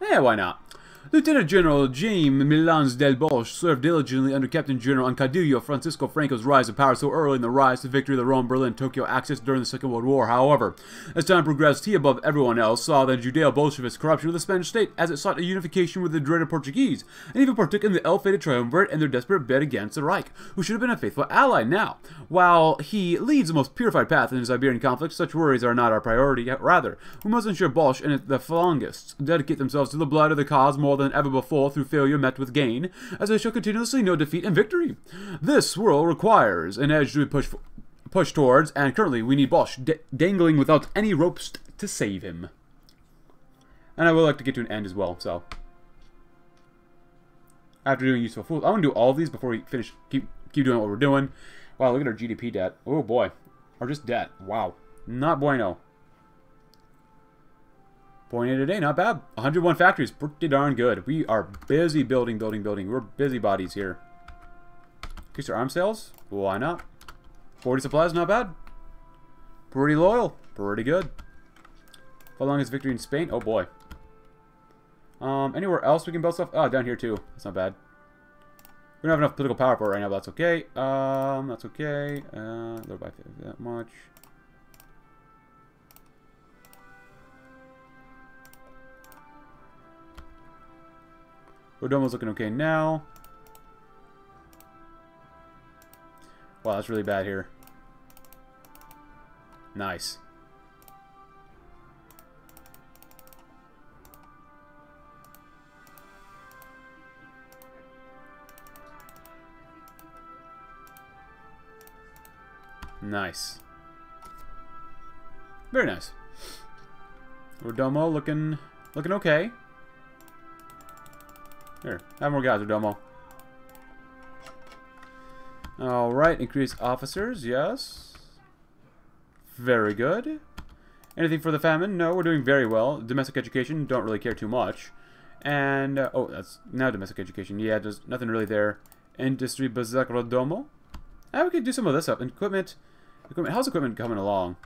Yeah, why not? Lieutenant General Jaime Milans del Bosch served diligently under Captain General Ancadillo Francisco Franco's rise to power so early in the rise to victory of the Rome-Berlin-Tokyo axis during the Second World War. However, as time progressed, he, above everyone else, saw the Judeo-Bolshevist corruption of the Spanish state as it sought a unification with the dreaded Portuguese, and even partook in the ill-fated triumvirate and their desperate bid against the Reich, who should have been a faithful ally now. While he leads the most purified path in the Iberian conflict, such worries are not our priority. Rather, we must ensure Bosch and the Falangists dedicate themselves to the blood of the cause more than ever before through failure met with gain, as they shall continuously know defeat and victory. This world requires an edge to push push towards, and currently we need Bosch dangling without any ropes to save him. And I would like to get to an end as well, so. After doing useful fools, I want to do all these before we finish, keep, keep doing what we're doing. Wow, look at our GDP debt. Oh boy. Or just debt. Wow. Not bueno. Point a day, not bad. 101 factories, pretty darn good. We are busy building, building, building. We're busy bodies here. Increase our arm sales? Why not? 40 supplies, not bad. Pretty loyal. Pretty good. How long is victory in Spain? Oh boy. Um, anywhere else we can build stuff? Oh, down here too. That's not bad. We don't have enough political power for it right now, but that's okay. Um, that's okay. Uh, by that much. Rodomo's looking okay now. Wow, that's really bad here. Nice. Nice. Very nice. Rodomo looking looking okay. Here, have more guys, Domo. Alright, increase officers, yes. Very good. Anything for the famine? No, we're doing very well. Domestic education, don't really care too much. And, uh, oh, that's now domestic education. Yeah, there's nothing really there. Industriebezirk Rodomo. Ah, we could do some of this up. Equipment. Equipment. How's equipment coming along?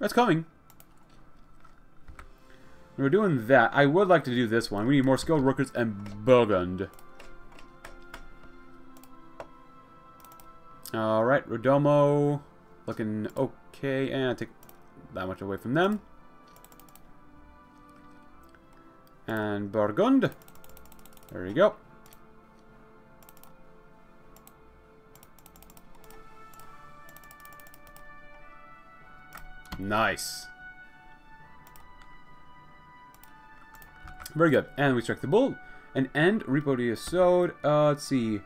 That's coming. We're doing that. I would like to do this one. We need more skilled workers and Burgund. Alright, Rodomo. Looking okay. And I take that much away from them. And Burgund. There we go. Nice. Very good. And we strike the bull. And end Repo Sode. Uh, let's see.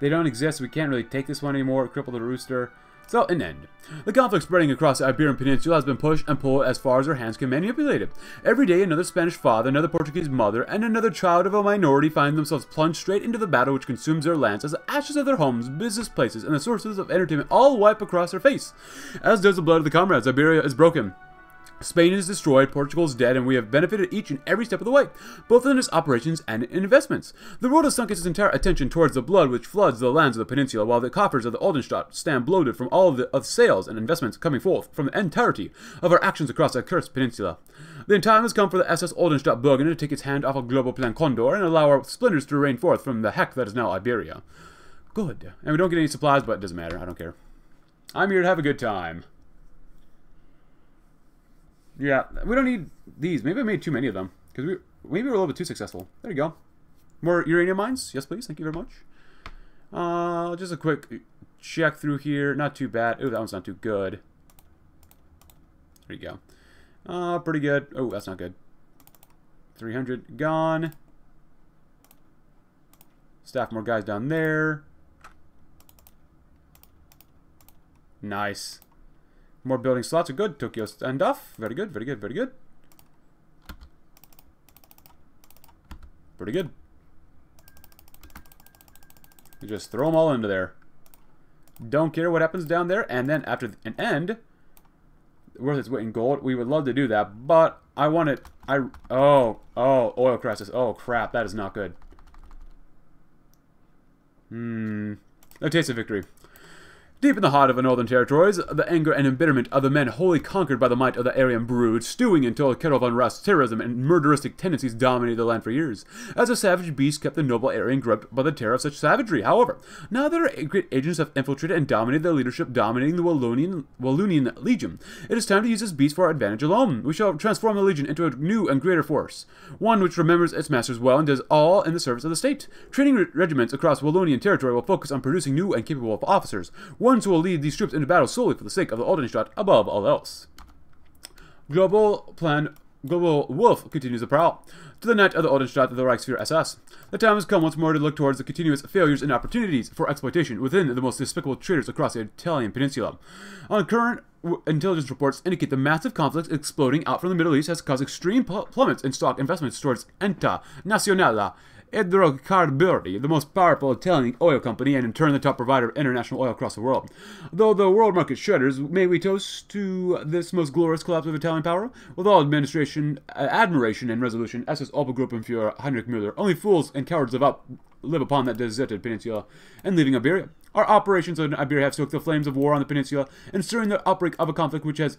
They don't exist. We can't really take this one anymore. Cripple the rooster. So, an end. The conflict spreading across the Iberian Peninsula has been pushed and pulled as far as our hands can manipulate it. Every day, another Spanish father, another Portuguese mother, and another child of a minority find themselves plunged straight into the battle which consumes their lands as the ashes of their homes, business places, and the sources of entertainment all wipe across their face. As does the blood of the comrades, Iberia is broken. Spain is destroyed, Portugal is dead, and we have benefited each and every step of the way, both in its operations and in investments. The world has sunk its entire attention towards the blood which floods the lands of the peninsula, while the coffers of the Ordenstaat stand bloated from all of the of sales and investments coming forth from the entirety of our actions across the cursed peninsula. The time has come for the SS Ordenstaat Burgund to take its hand off of Global Plan Condor and allow our splinters to rain forth from the heck that is now Iberia. Good. And we don't get any supplies, but it doesn't matter. I don't care. I'm here to have a good time. Yeah, we don't need these. Maybe I made too many of them. Because we maybe we're a little bit too successful. There you go. More uranium mines? Yes, please. Thank you very much. Uh, just a quick check through here. Not too bad. Oh, that one's not too good. There you go. Uh, pretty good. Oh, that's not good. 300 gone. Staff more guys down there. Nice. More building slots are good. Tokyo standoff. Very good, very good, very good. Pretty good. You just throw them all into there. Don't care what happens down there. And then after an end, worth its weight in gold. We would love to do that, but I want it. I oh oh oil crisis. Oh crap, that is not good. Hmm. No taste of victory. Deep in the heart of the northern territories, the anger and embitterment of the men wholly conquered by the might of the Aryan brood, stewing until kettle of unrest, terrorism, and murderistic tendencies dominated the land for years. As a savage beast kept the noble Aryan gripped by the terror of such savagery. However, now that our great agents have infiltrated and dominated the leadership, dominating the Wallonian, Wallonian Legion, it is time to use this beast for our advantage alone. We shall transform the Legion into a new and greater force, one which remembers its masters well and does all in the service of the state. Training re regiments across Wallonian territory will focus on producing new and capable officers, ones who will lead these troops into battle solely for the sake of the Ordenstaat above all else. Global plan Global Wolf continues the prowl. To the net of the Ordenstaat of the Reichsfuhrer SS. The time has come once more to look towards the continuous failures and opportunities for exploitation within the most despicable traders across the Italian peninsula. On current intelligence reports indicate the massive conflict exploding out from the Middle East has caused extreme plummets in stock investments towards Ente Nazionale Idrocarburi, the most powerful Italian oil company and in turn the top provider of international oil across the world. Though the world market shudders, may we toast to this most glorious collapse of Italian power? With all administration, uh, admiration, and resolution, SS Obergruppenführer Heinrich Müller, only fools and cowards live, up, live upon that deserted peninsula and leaving Iberia. Our operations in Iberia have stoked the flames of war on the peninsula and stirring the outbreak of a conflict which has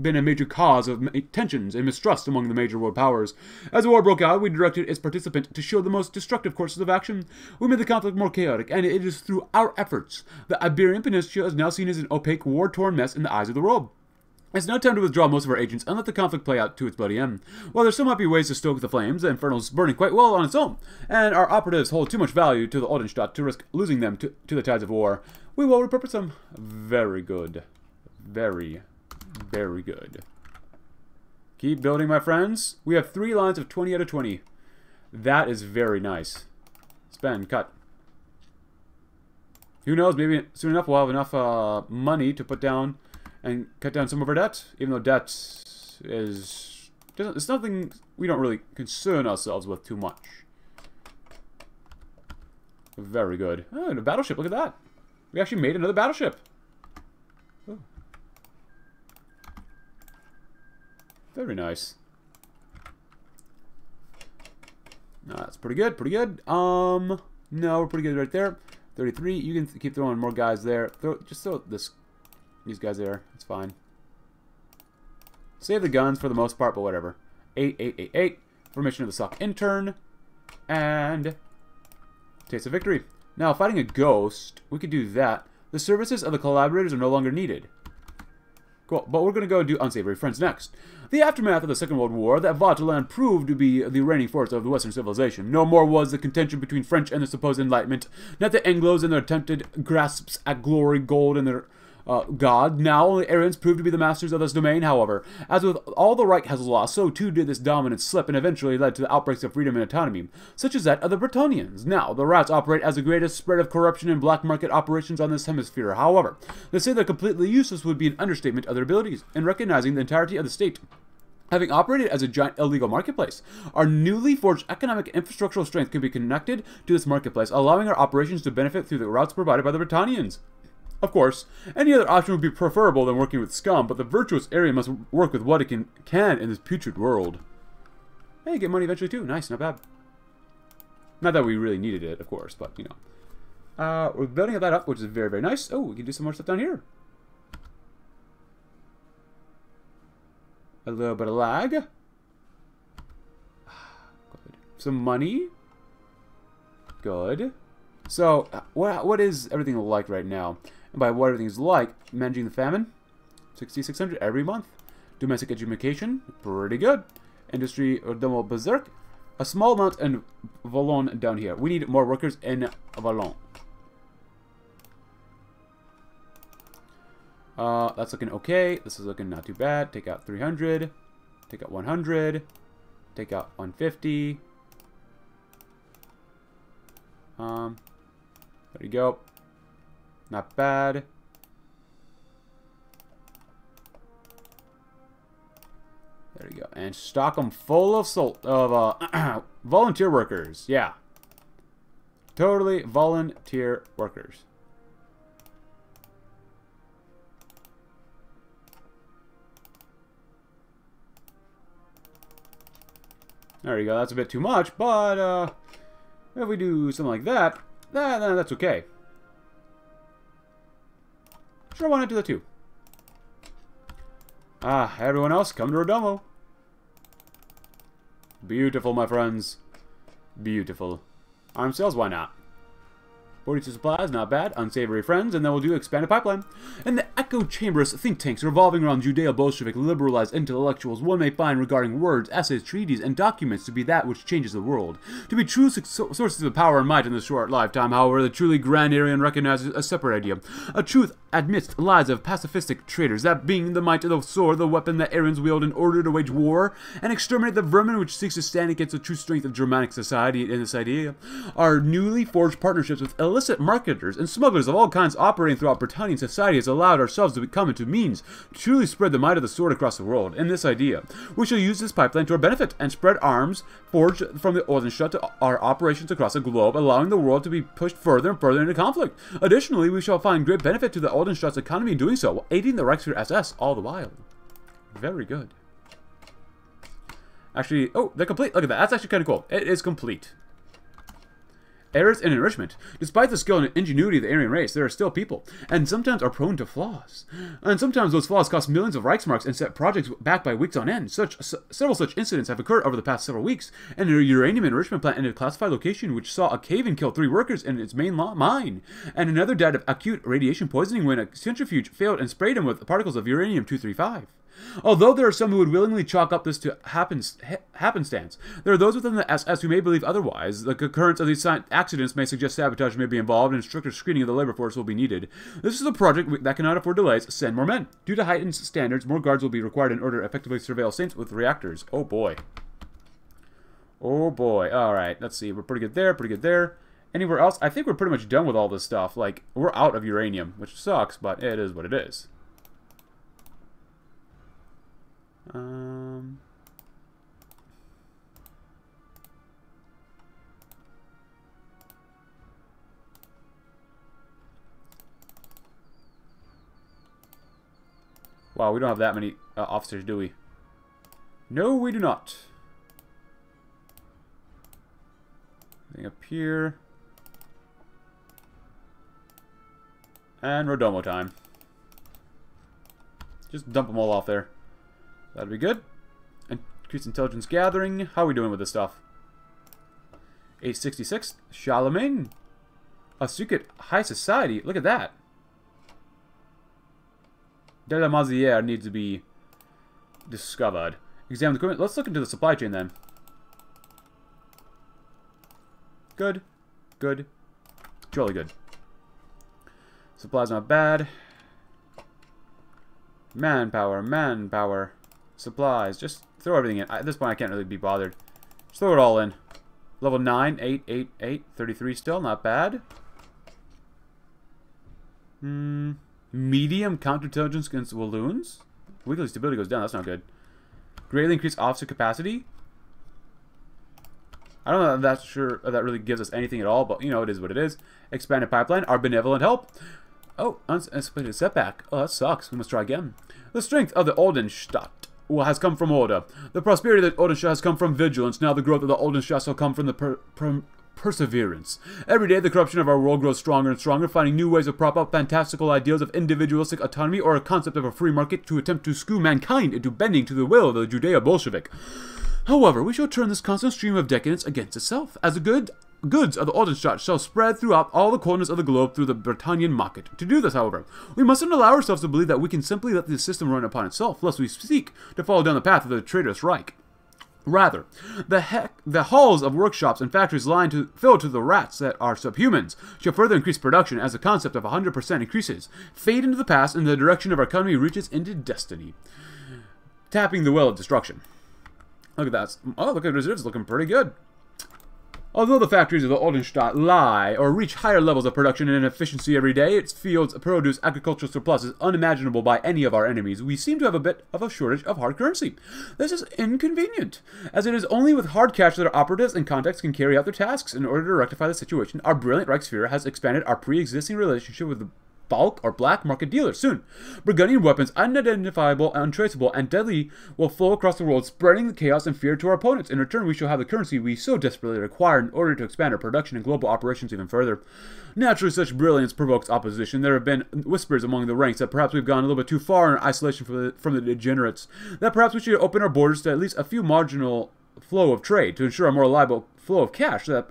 been a major cause of tensions and mistrust among the major world powers. As the war broke out, we directed its participants to show the most destructive courses of action. We made the conflict more chaotic, and it is through our efforts that Iberian Peninsula is now seen as an opaque, war-torn mess in the eyes of the world. It's now time to withdraw most of our agents and let the conflict play out to its bloody end. While there still might be ways to stoke the flames, the Inferno's burning quite well on its own, and our operatives hold too much value to the Ordenstaat to risk losing them to, to the tides of war. We will repurpose them. Very good. Very, very good. Keep building, my friends. We have three lines of 20 out of 20. That is very nice. Spend, cut. Who knows, maybe soon enough we'll have enough uh, money to put down and cut down some of our debt, even though debt is it's nothing we don't really concern ourselves with too much. Very good. Oh, and a battleship, look at that. We actually made another battleship. Very nice. That's pretty good, pretty good. Um, no, we're pretty good right there. 33, you can keep throwing more guys there. Throw, just throw this these guys there. It's fine. Save the guns for the most part, but whatever. 8888. Formation of the Sock Intern. And... Taste of Victory. Now, fighting a ghost, we could do that. The services of the collaborators are no longer needed. Cool, but we're going to go do Unsavory Friends next. The aftermath of the Second World War, that Vaterland proved to be the reigning force of the Western civilization. No more was the contention between French and the supposed Enlightenment, not the Anglos and their attempted grasps at glory, gold, and their uh, God. Now only Aryans proved to be the masters of this domain, however. As with all the Reich has lost, so too did this dominance slip and eventually led to the outbreaks of freedom and autonomy, such as that of the Bretonnians. Now, the Rats operate as the greatest spread of corruption and black market operations on this hemisphere. However, to say they're completely useless would be an understatement of their abilities. In recognizing the entirety of the state, having operated as a giant illegal marketplace. Our newly forged economic and infrastructural strength can be connected to this marketplace, allowing our operations to benefit through the routes provided by the Bretonnians. Of course, any other option would be preferable than working with scum, but the virtuous area must work with what it can, can in this putrid world. Hey, get money eventually too. Nice, not bad. Not that we really needed it, of course, but, you know. Uh, we're building that up, which is very, very nice. Oh, we can do some more stuff down here. A little bit of lag. Good. Some money. Good. So, uh, what, what is everything like right now? And by what everything's like, managing the famine, 6600 every month. Domestic education, pretty good. Industry Domo Berserk, a small amount in Valon down here. We need more workers in Valon. Uh, that's looking okay. This is looking not too bad. Take out 300. Take out 100. Take out 150. Um, there you go. Not bad. There you go. And stock them full of salt of uh, (clears throat) volunteer workers. Yeah. Totally volunteer workers. There you go. That's a bit too much, but uh, if we do something like that, then that's okay. Sure, why not do that too? Ah, everyone else, come to Rodomo. Beautiful, my friends. Beautiful. Arm sales, why not? 42 supplies, not bad. Unsavory friends, and then we'll do expanded pipeline. And the echo chamberous think tanks revolving around Judeo-Bolshevik liberalized intellectuals one may find regarding words, essays, treaties, and documents to be that which changes the world. To be true sources of power and might in this short lifetime, however, the truly grand Aryan recognizes a separate idea. A truth amidst lies of pacifistic traitors, that being the might of the sword, the weapon that Aryans wield in order to wage war, and exterminate the vermin which seeks to stand against the true strength of Germanic society in this idea. Our newly forged partnerships with illicit marketers and smugglers of all kinds operating throughout Britannian society has allowed ourselves to become into means to truly spread the might of the sword across the world. In this idea, we shall use this pipeline to our benefit and spread arms forged from the Ordenstaat to our operations across the globe, allowing the world to be pushed further and further into conflict. Additionally, we shall find great benefit to the Ordenstaat's economy in doing so, aiding the Reichsfuhrer SS all the while. Very good. Actually, oh, they're complete. Look at that. That's actually kind of cool. It is complete. Errors and enrichment. Despite the skill and ingenuity of the Aryan race, there are still people, and sometimes are prone to flaws. And sometimes those flaws cost millions of Reichsmarks and set projects back by weeks on end. Such Several such incidents have occurred over the past several weeks, and a uranium enrichment plant in a classified location which saw a cave-in kill three workers in its main mine, and another died of acute radiation poisoning when a centrifuge failed and sprayed him with particles of uranium-235. Although there are some who would willingly chalk up this to happens, happenstance, there are those within the SS who may believe otherwise. The occurrence of these accidents may suggest sabotage may be involved and stricter screening of the labor force will be needed. This is a project that cannot afford delays. Send more men. Due to heightened standards, more guards will be required in order to effectively surveil Saints with reactors. Oh boy. Oh boy. Alright, let's see. We're pretty good there, pretty good there. Anywhere else? I think we're pretty much done with all this stuff. Like, we're out of uranium, which sucks, but it is what it is. Um... Wow, we don't have that many uh, officers, do we? No, we do not. Anything up here? And Rodomo time. Just dump them all off there. That'd be good. Increase intelligence gathering. How are we doing with this stuff? 866. Charlemagne. A secret high society. Look at that. De la Mazière needs to be discovered. Examine the equipment. Let's look into the supply chain then. Good. Good. Jolly good. Supplies not bad. Manpower, manpower. Supplies. Just throw everything in. At this point, I can't really be bothered. Just throw it all in. Level 9, 8, 8, 8, 33 still. Not bad. Hmm. Medium counterintelligence against Walloons? Weekly stability goes down. That's not good. Greatly increased officer capacity? I don't know if that's sure if that really gives us anything at all, but you know, it is what it is. Expanded pipeline, our benevolent help. Oh, unexpected setback. Oh, that sucks. We must try again. The strength of the Ordenstaat has come from order. The prosperity of the Ordenstaat has come from vigilance. Now the growth of the Ordenstaat shall come from the per per perseverance. Every day the corruption of our world grows stronger and stronger, finding new ways to prop up fantastical ideals of individualistic autonomy or a concept of a free market to attempt to screw mankind into bending to the will of the Judeo-Bolshevik. However, we shall turn this constant stream of decadence against itself, as a good goods of the Ordenstaat shall spread throughout all the corners of the globe through the Britannian market. To do this, however, we mustn't allow ourselves to believe that we can simply let the system run upon itself, lest we seek to follow down the path of the traitorous Reich. Rather, the heck, the halls of workshops and factories lined to filled to the rats that are subhumans shall further increase production as the concept of 100% increases, fade into the past, and the direction of our economy reaches into destiny, tapping the well of destruction. Look at that. Oh, look at the reserves looking pretty good. Although the factories of the Ordenstaat lie or reach higher levels of production and efficiency every day, its fields produce agricultural surpluses unimaginable by any of our enemies. We seem to have a bit of a shortage of hard currency. This is inconvenient, as it is only with hard cash that our operatives and contacts can carry out their tasks. In order to rectify the situation, our brilliant Reichsfuhrer has expanded our pre-existing relationship with the bulk or black market dealers soon. Burgundian weapons, unidentifiable, untraceable, and deadly, will flow across the world, spreading the chaos and fear to our opponents. In return, we shall have the currency we so desperately require in order to expand our production and global operations even further. Naturally, such brilliance provokes opposition. There have been whispers among the ranks that perhaps we've gone a little bit too far in isolation from the, from the degenerates, that perhaps we should open our borders to at least a few marginal flow of trade to ensure a more reliable flow of cash that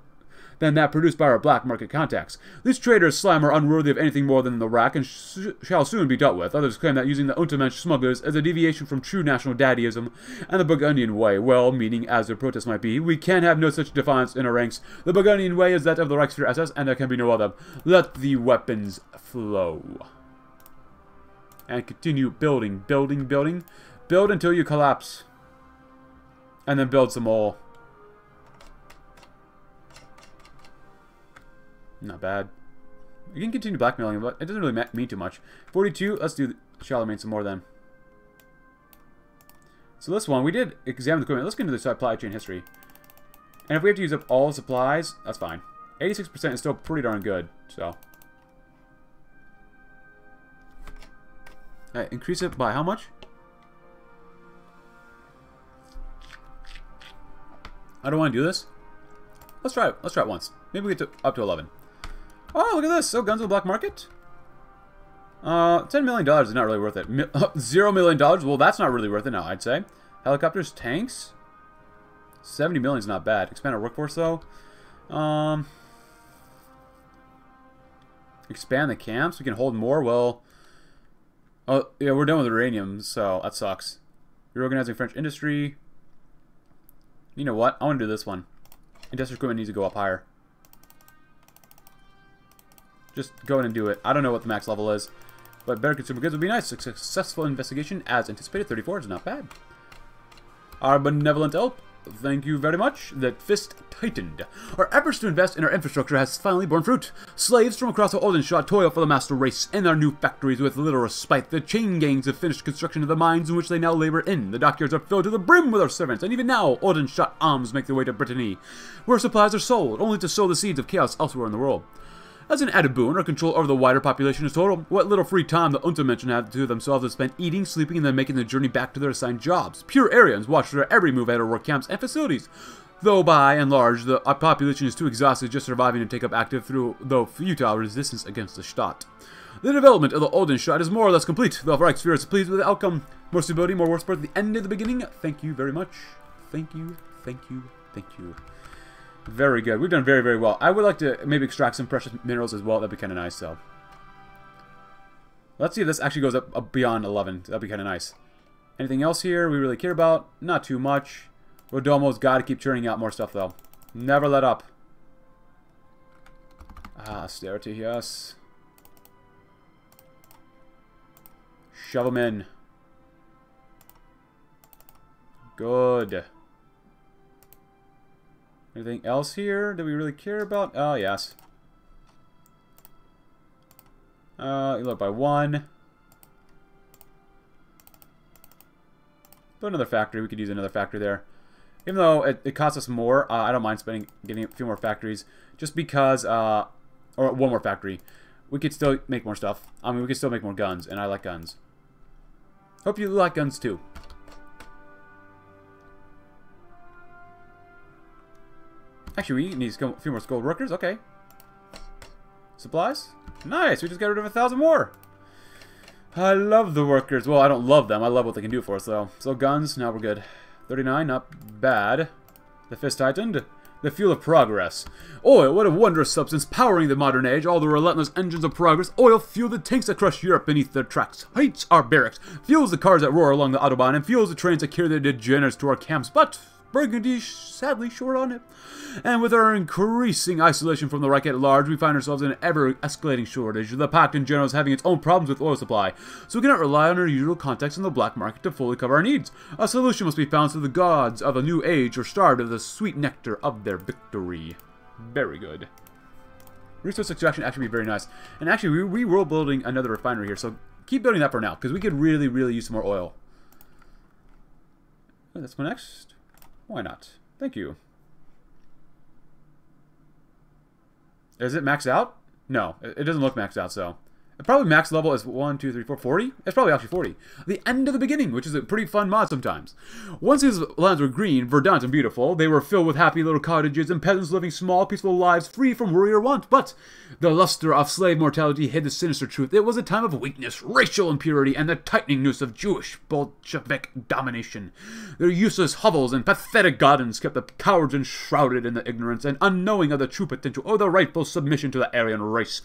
than that produced by our black market contacts. These traders slam are unworthy of anything more than the rack and sh shall soon be dealt with. Others claim that using the Untermensch smugglers is a deviation from true national daddyism and the Burgundian way. Well, meaning as their protest might be, we can have no such defiance in our ranks. The Burgundian way is that of the Reichsfuhrer SS, and there can be no other. Let the weapons flow. And continue building, building, building. Build until you collapse. And then build some more. Not bad. You can continue blackmailing but it doesn't really mean too much. 42, let's do Charlemagne some more then. So this one, we did examine the equipment. Let's get into the supply chain history. And if we have to use up all supplies, that's fine. 86% is still pretty darn good, so. Right, increase it by how much? I don't want to do this. Let's try it. Let's try it once. Maybe we get to, up to 11. Oh, look at this. So, guns on the black market? Uh, $10 million is not really worth it. Mi (laughs) Zero million dollars? Well, that's not really worth it now, I'd say. Helicopters, tanks? 70 million is not bad. Expand our workforce, though. Um, expand the camps. We can hold more. Well, Oh, yeah, we're done with uranium, so that sucks. Reorganizing French industry. You know what? I want to do this one. Industrial equipment needs to go up higher. Just go in and do it. I don't know what the max level is. But better consumer goods would be nice. A successful investigation as anticipated. 34 is not bad. Our benevolent help. Thank you very much. That fist tightened. Our efforts to invest in our infrastructure has finally borne fruit. Slaves from across the Ordenstaat toil for the master race in our new factories with little respite. The chain gangs have finished construction of the mines in which they now labor in. The dockyards are filled to the brim with our servants, and even now, Ordenstaat arms make their way to Brittany, where supplies are sold, only to sow the seeds of chaos elsewhere in the world. As an added boon, our control over the wider population is total. What little free time the Untermenschen have to themselves is spent eating, sleeping, and then making the journey back to their assigned jobs. Pure Aryans watch their every move at our work camps and facilities. Though by and large, the uh, population is too exhausted just surviving to take up active through though futile resistance against the Stadt. The development of the Ordenstaat is more or less complete. The Reichsführer is pleased with the outcome. More stability, more work at the end of the beginning. Thank you very much. Thank you, thank you, thank you. Very good. We've done very, very well. I would like to maybe extract some precious minerals as well. That'd be kind of nice, so. Let's see if this actually goes up, up beyond 11. That'd be kind of nice. Anything else here we really care about? Not too much. Rodomo's got to keep churning out more stuff, though. Never let up. Ah, austerity, yes. Shove them in. Good. Anything else here that we really care about? Oh, yes. Uh, you look by one. Put another factory. We could use another factory there. Even though it, it costs us more, uh, I don't mind spending getting a few more factories. Just because, uh, or one more factory. We could still make more stuff. I mean, we could still make more guns, and I like guns. Hope you like guns too. Actually, we need a few more skilled workers. Okay. Supplies? Nice. We just got rid of a thousand more. I love the workers. Well, I don't love them. I love what they can do for us, though. So guns, now we're good. 39, not bad. The fist tightened. The fuel of progress. Oil, what a wondrous substance powering the modern age. All the relentless engines of progress. Oil fuel the tanks that crush Europe beneath their tracks. Heats our barracks. Fuels the cars that roar along the Autobahn. And fuels the trains that carry the degenerates to our camps. But Burgundy is sadly short on it. And with our increasing isolation from the Reich at large, we find ourselves in an ever-escalating shortage. The Pact in general is having its own problems with oil supply, so we cannot rely on our usual contacts in the black market to fully cover our needs. A solution must be found so the gods of a new age are starved of the sweet nectar of their victory. Very good. Resource extraction actually be very nice. And actually, we, we were building another refinery here, so keep building that for now, because we could really, really use some more oil. that's my next. Why not? Thank you. Is it maxed out? No, it doesn't look maxed out, so. Probably max level is 1, 2, 3, 4, 40? It's probably actually 40. The end of the beginning, which is a pretty fun mod sometimes. Once these lands were green, verdant, and beautiful, they were filled with happy little cottages and peasants living small, peaceful lives free from worry or want. But the luster of slave mortality hid the sinister truth. It was a time of weakness, racial impurity, and the tightening noose of Jewish Bolshevik domination. Their useless hovels and pathetic gardens kept the cowards enshrouded in the ignorance and unknowing of the true potential or the rightful submission to the Aryan race.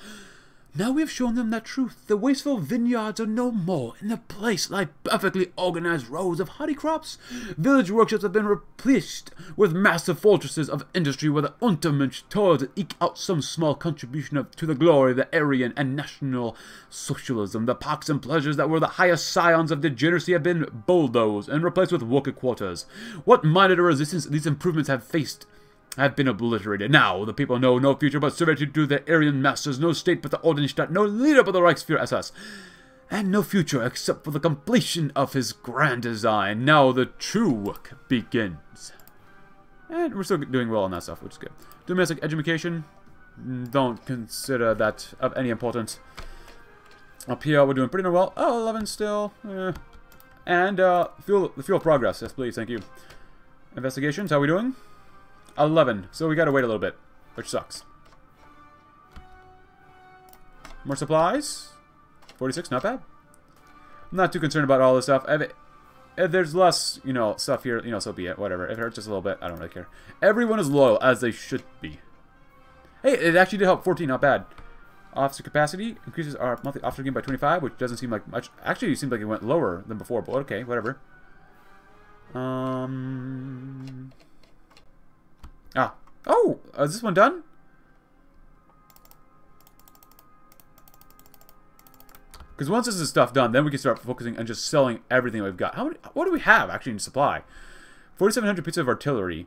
Now we have shown them that truth. The wasteful vineyards are no more. In the place lie perfectly organized rows of hardy crops. Village workshops have been replaced with massive fortresses of industry where the Untermensch toil to eke out some small contribution of, to the glory of the Aryan and National Socialism. The parks and pleasures that were the highest scions of degeneracy have been bulldozed and replaced with worker quarters. What minded resistance these improvements have faced have been obliterated. Now, the people know no future but servitude to their Aryan masters, no state but the Ordenstaat, no leader but the Reichsführer SS, and no future except for the completion of his grand design. Now the true work begins. And we're still doing well on that stuff, which is good. Domestic education, mm, don't consider that of any importance. Up here, we're doing pretty well. Oh, 11 still. Eh. And, uh, fuel, the fuel progress. Yes, please, thank you. Investigations, how are we doing? 11. So we gotta wait a little bit, which sucks. More supplies. 46, not bad. I'm not too concerned about all this stuff. If, if there's less, you know, stuff here, you know, so be it. Whatever. If it hurts just a little bit, I don't really care. Everyone is loyal, as they should be. Hey, it actually did help. 14, not bad. Officer capacity increases our monthly officer gain by 25, which doesn't seem like much. Actually, it seems like it went lower than before, but okay, whatever. Um. Ah. Oh, is this one done? Because once this is stuff done, then we can start focusing on just selling everything we've got. How many? What do we have actually in supply? 4,700 pieces of artillery,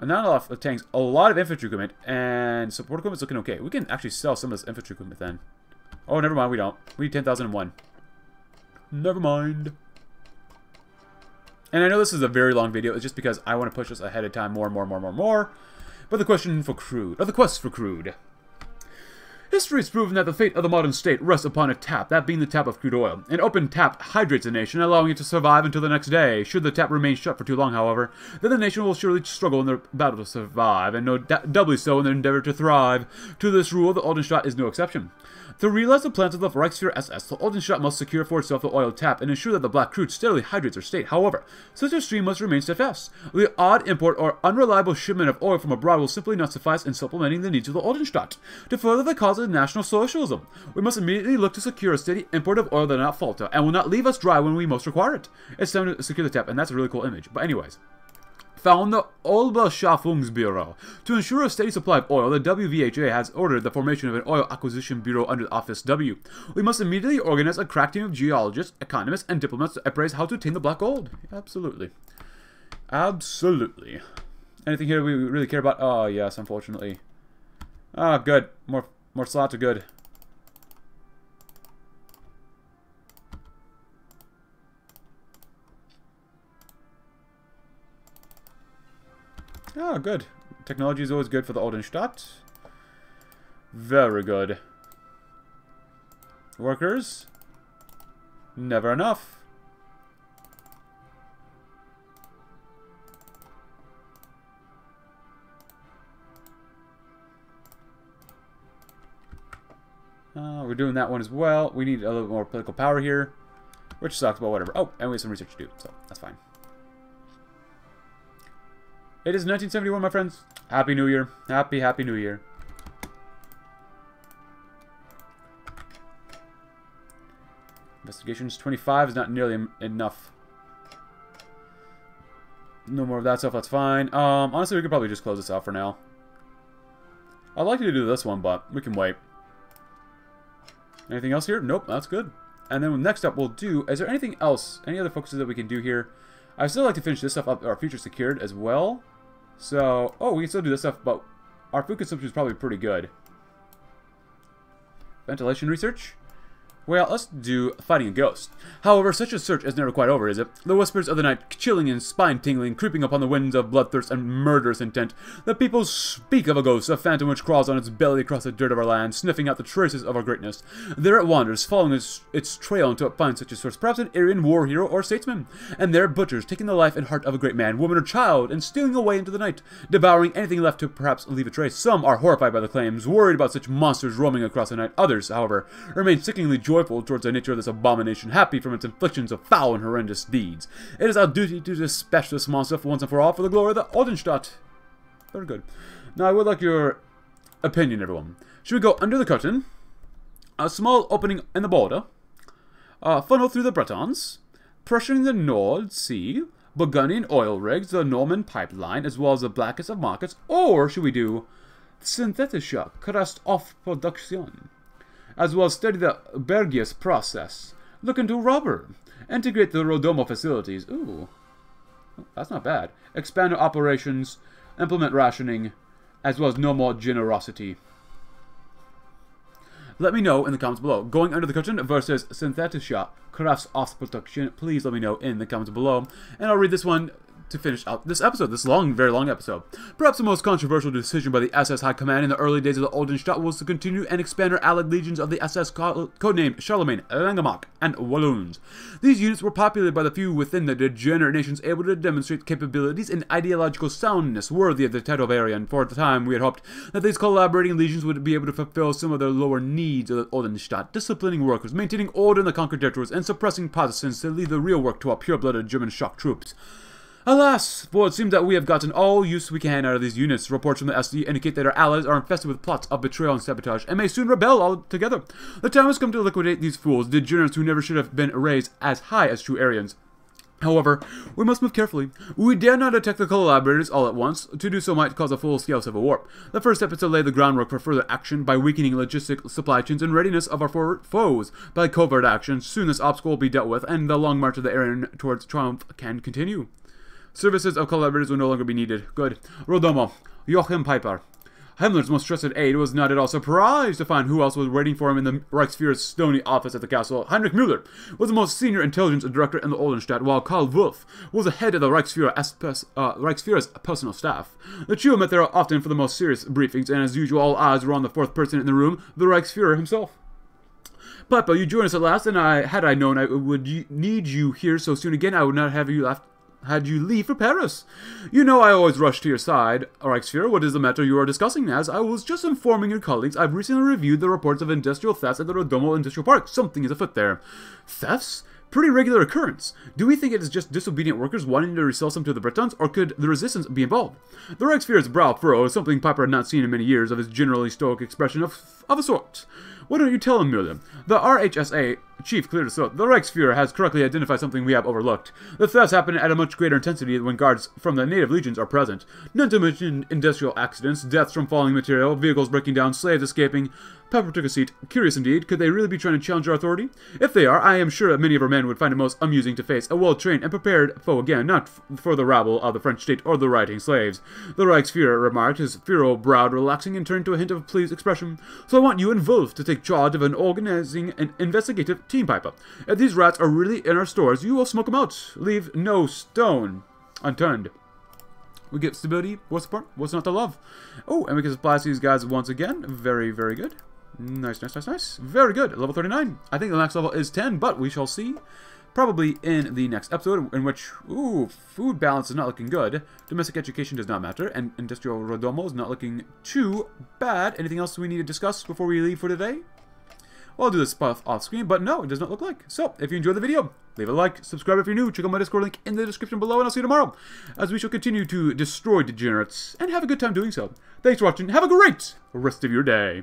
not a lot of tanks, a lot of infantry equipment, and support equipment's looking okay. We can actually sell some of this infantry equipment then. Oh, never mind, we don't. We need 10,001. Never mind. And I know this is a very long video. It's just because I want to push this ahead of time more and more and more and more and more. But the question for crude, or the quest for crude. History has proven that the fate of the modern state rests upon a tap, that being the tap of crude oil. An open tap hydrates a nation, allowing it to survive until the next day. Should the tap remain shut for too long, however, then the nation will surely struggle in their battle to survive, and no doubly so in their endeavor to thrive. To this rule, the Ordenstaat is no exception. To realize the plans of the Reichsfuhrer SS, the Ordenstaat must secure for itself the oil tap and ensure that the black crude steadily hydrates her state. However, such a stream must remain steadfast. The odd import or unreliable shipment of oil from abroad will simply not suffice in supplementing the needs of the Ordenstaat. To further the cause of national socialism, we must immediately look to secure a steady import of oil that will not falter and will not leave us dry when we most require it. It's time to secure the tap, and that's a really cool image. But anyways found the Oilbeschaffungsbureau. To ensure a steady supply of oil, the WVHA has ordered the formation of an oil acquisition bureau under Office W. We must immediately organize a crack team of geologists, economists, and diplomats to appraise how to attain the black gold. Absolutely. Absolutely. Anything here we really care about? Oh, yes, unfortunately. Ah, oh, good. More, more slots are good. Oh, good. Technology is always good for the Ordenstaat. Very good. Workers? Never enough. Uh, we're doing that one as well. We need a little more political power here. Which sucks, but whatever. Oh, and we have some research to do, so that's fine. It is 1971, my friends. Happy New Year. Happy, happy New Year. Investigations 25 is not nearly enough. No more of that stuff, that's fine. Um, honestly, we could probably just close this out for now. I'd like to do this one, but we can wait. Anything else here? Nope, that's good. And then next up we'll do... Is there anything else? Any other focuses that we can do here? I'd still like to finish this stuff up, our future secured as well. So, oh, we can still do this stuff, but our food consumption is probably pretty good. Ventilation research? Well, let's do Fighting a Ghost. However, such a search is never quite over, is it? The whispers of the night, chilling and spine-tingling, creeping upon the winds of bloodthirst and murderous intent. The people speak of a ghost, a phantom which crawls on its belly across the dirt of our land, sniffing out the traces of our greatness. There it wanders, following its, its trail until it finds such a source, perhaps an Aryan war hero or statesman. And there butchers, taking the life and heart of a great man, woman, or child, and stealing away into the night, devouring anything left to perhaps leave a trace. Some are horrified by the claims, worried about such monsters roaming across the night. Others, however, remain sickeningly joyful joyful towards the nature of this abomination, happy from its inflictions of foul and horrendous deeds. It is our duty to dispatch this monster for once and for all for the glory of the Ordenstaat. Very good. Now, I would like your opinion, everyone. Should we go under the curtain, a small opening in the border, uh, funnel through the Bretons, pressuring the Nord Sea, Burgundian oil rigs, the Norman pipeline, as well as the blackest of markets, or should we do synthetische Kraftstoff production? As well as study the Bergius process. Look into rubber. Integrate the Rodomo facilities. Ooh, that's not bad. Expand operations. Implement rationing, as well as no more generosity. Let me know in the comments below. Going under the curtain versus Synthetisha crafts off production. Please let me know in the comments below. And I'll read this one to finish out this episode, this long, very long episode. Perhaps the most controversial decision by the SS High Command in the early days of the Ordenstaat was to continue and expand our allied legions of the SS co codenamed Charlemagne, Langemarck, and Walloons. These units were populated by the few within the degenerate nations able to demonstrate capabilities and ideological soundness worthy of the title variant. For the time, we had hoped that these collaborating legions would be able to fulfill some of the lower needs of the Ordenstaat, disciplining workers, maintaining order in the conquered territories, and suppressing Protestants to leave the real work to our pure-blooded German shock troops. Alas, for it seems that we have gotten all use we can out of these units. Reports from the SD indicate that our allies are infested with plots of betrayal and sabotage, and may soon rebel altogether. The time has come to liquidate these fools, degenerates who never should have been raised as high as true Aryans. However, we must move carefully. We dare not attack the collaborators all at once. To do so might cause a full-scale civil war. The first step is to lay the groundwork for further action by weakening logistic supply chains and readiness of our foes. By covert action, soon this obstacle will be dealt with, and the long march of the Aryan towards triumph can continue. Services of collaborators will no longer be needed. Good. Rodomo. Joachim Peiper. Himmler's most trusted aide was not at all surprised to find who else was waiting for him in the Reichsfuhrer's stony office at the castle. Heinrich Müller was the most senior intelligence director in the Ordenstaat, while Karl Wolff was the head of the Reichsfuhrer uh, Reichsfuhrer's personal staff. The trio met there often for the most serious briefings, and as usual, all eyes were on the fourth person in the room, the Reichsfuhrer himself. Papa, you join us at last, and I had I known I would need you here so soon again, I would not have you left had you leave for Paris. You know I always rush to your side. Reichsfuhrer, what is the matter you are discussing? As I was just informing your colleagues, I've recently reviewed the reports of industrial thefts at the Rodomo Industrial Park. Something is afoot there. Thefts? Pretty regular occurrence. Do we think it is just disobedient workers wanting to resell some to the Bretons, or could the resistance be involved? The Reichsfuhrer's brow furrowed, something Peiper had not seen in many years of his generally stoic expression of, of a sort. Why don't you tell him, Müller? The RHSA chief cleared his throat. The Reichsfuhrer has correctly identified something we have overlooked. The thefts happen at a much greater intensity when guards from the native legions are present. Not to mention industrial accidents, deaths from falling material, vehicles breaking down, slaves escaping, Peiper took a seat. Curious indeed, could they really be trying to challenge our authority? If they are, I am sure that many of our men would find it most amusing to face a well-trained and prepared foe again, not for the rabble of the French state or the rioting slaves. The Reichsfuhrer remarked, his furrowed brow relaxing and turned to a hint of pleased expression. So I want you and Wolff to take charge of an organizing and investigative team, Peiper. If these rats are really in our stores, you will smoke them out. Leave no stone unturned. We get stability. What's the part? What's not to love? Oh, and we can supply these guys once again. Very, very good. Nice, nice, nice, nice. Very good. Level 39. I think the next level is 10, but we shall see. Probably in the next episode, in which, ooh, food balance is not looking good. Domestic education does not matter, and industrial Rodomo is not looking too bad. Anything else we need to discuss before we leave for today? Well, I'll do this off screen, but no, it does not look like. So, if you enjoyed the video, leave a like, subscribe if you're new, check out my Discord link in the description below, and I'll see you tomorrow, as we shall continue to destroy degenerates, and have a good time doing so. Thanks for watching, have a great rest of your day.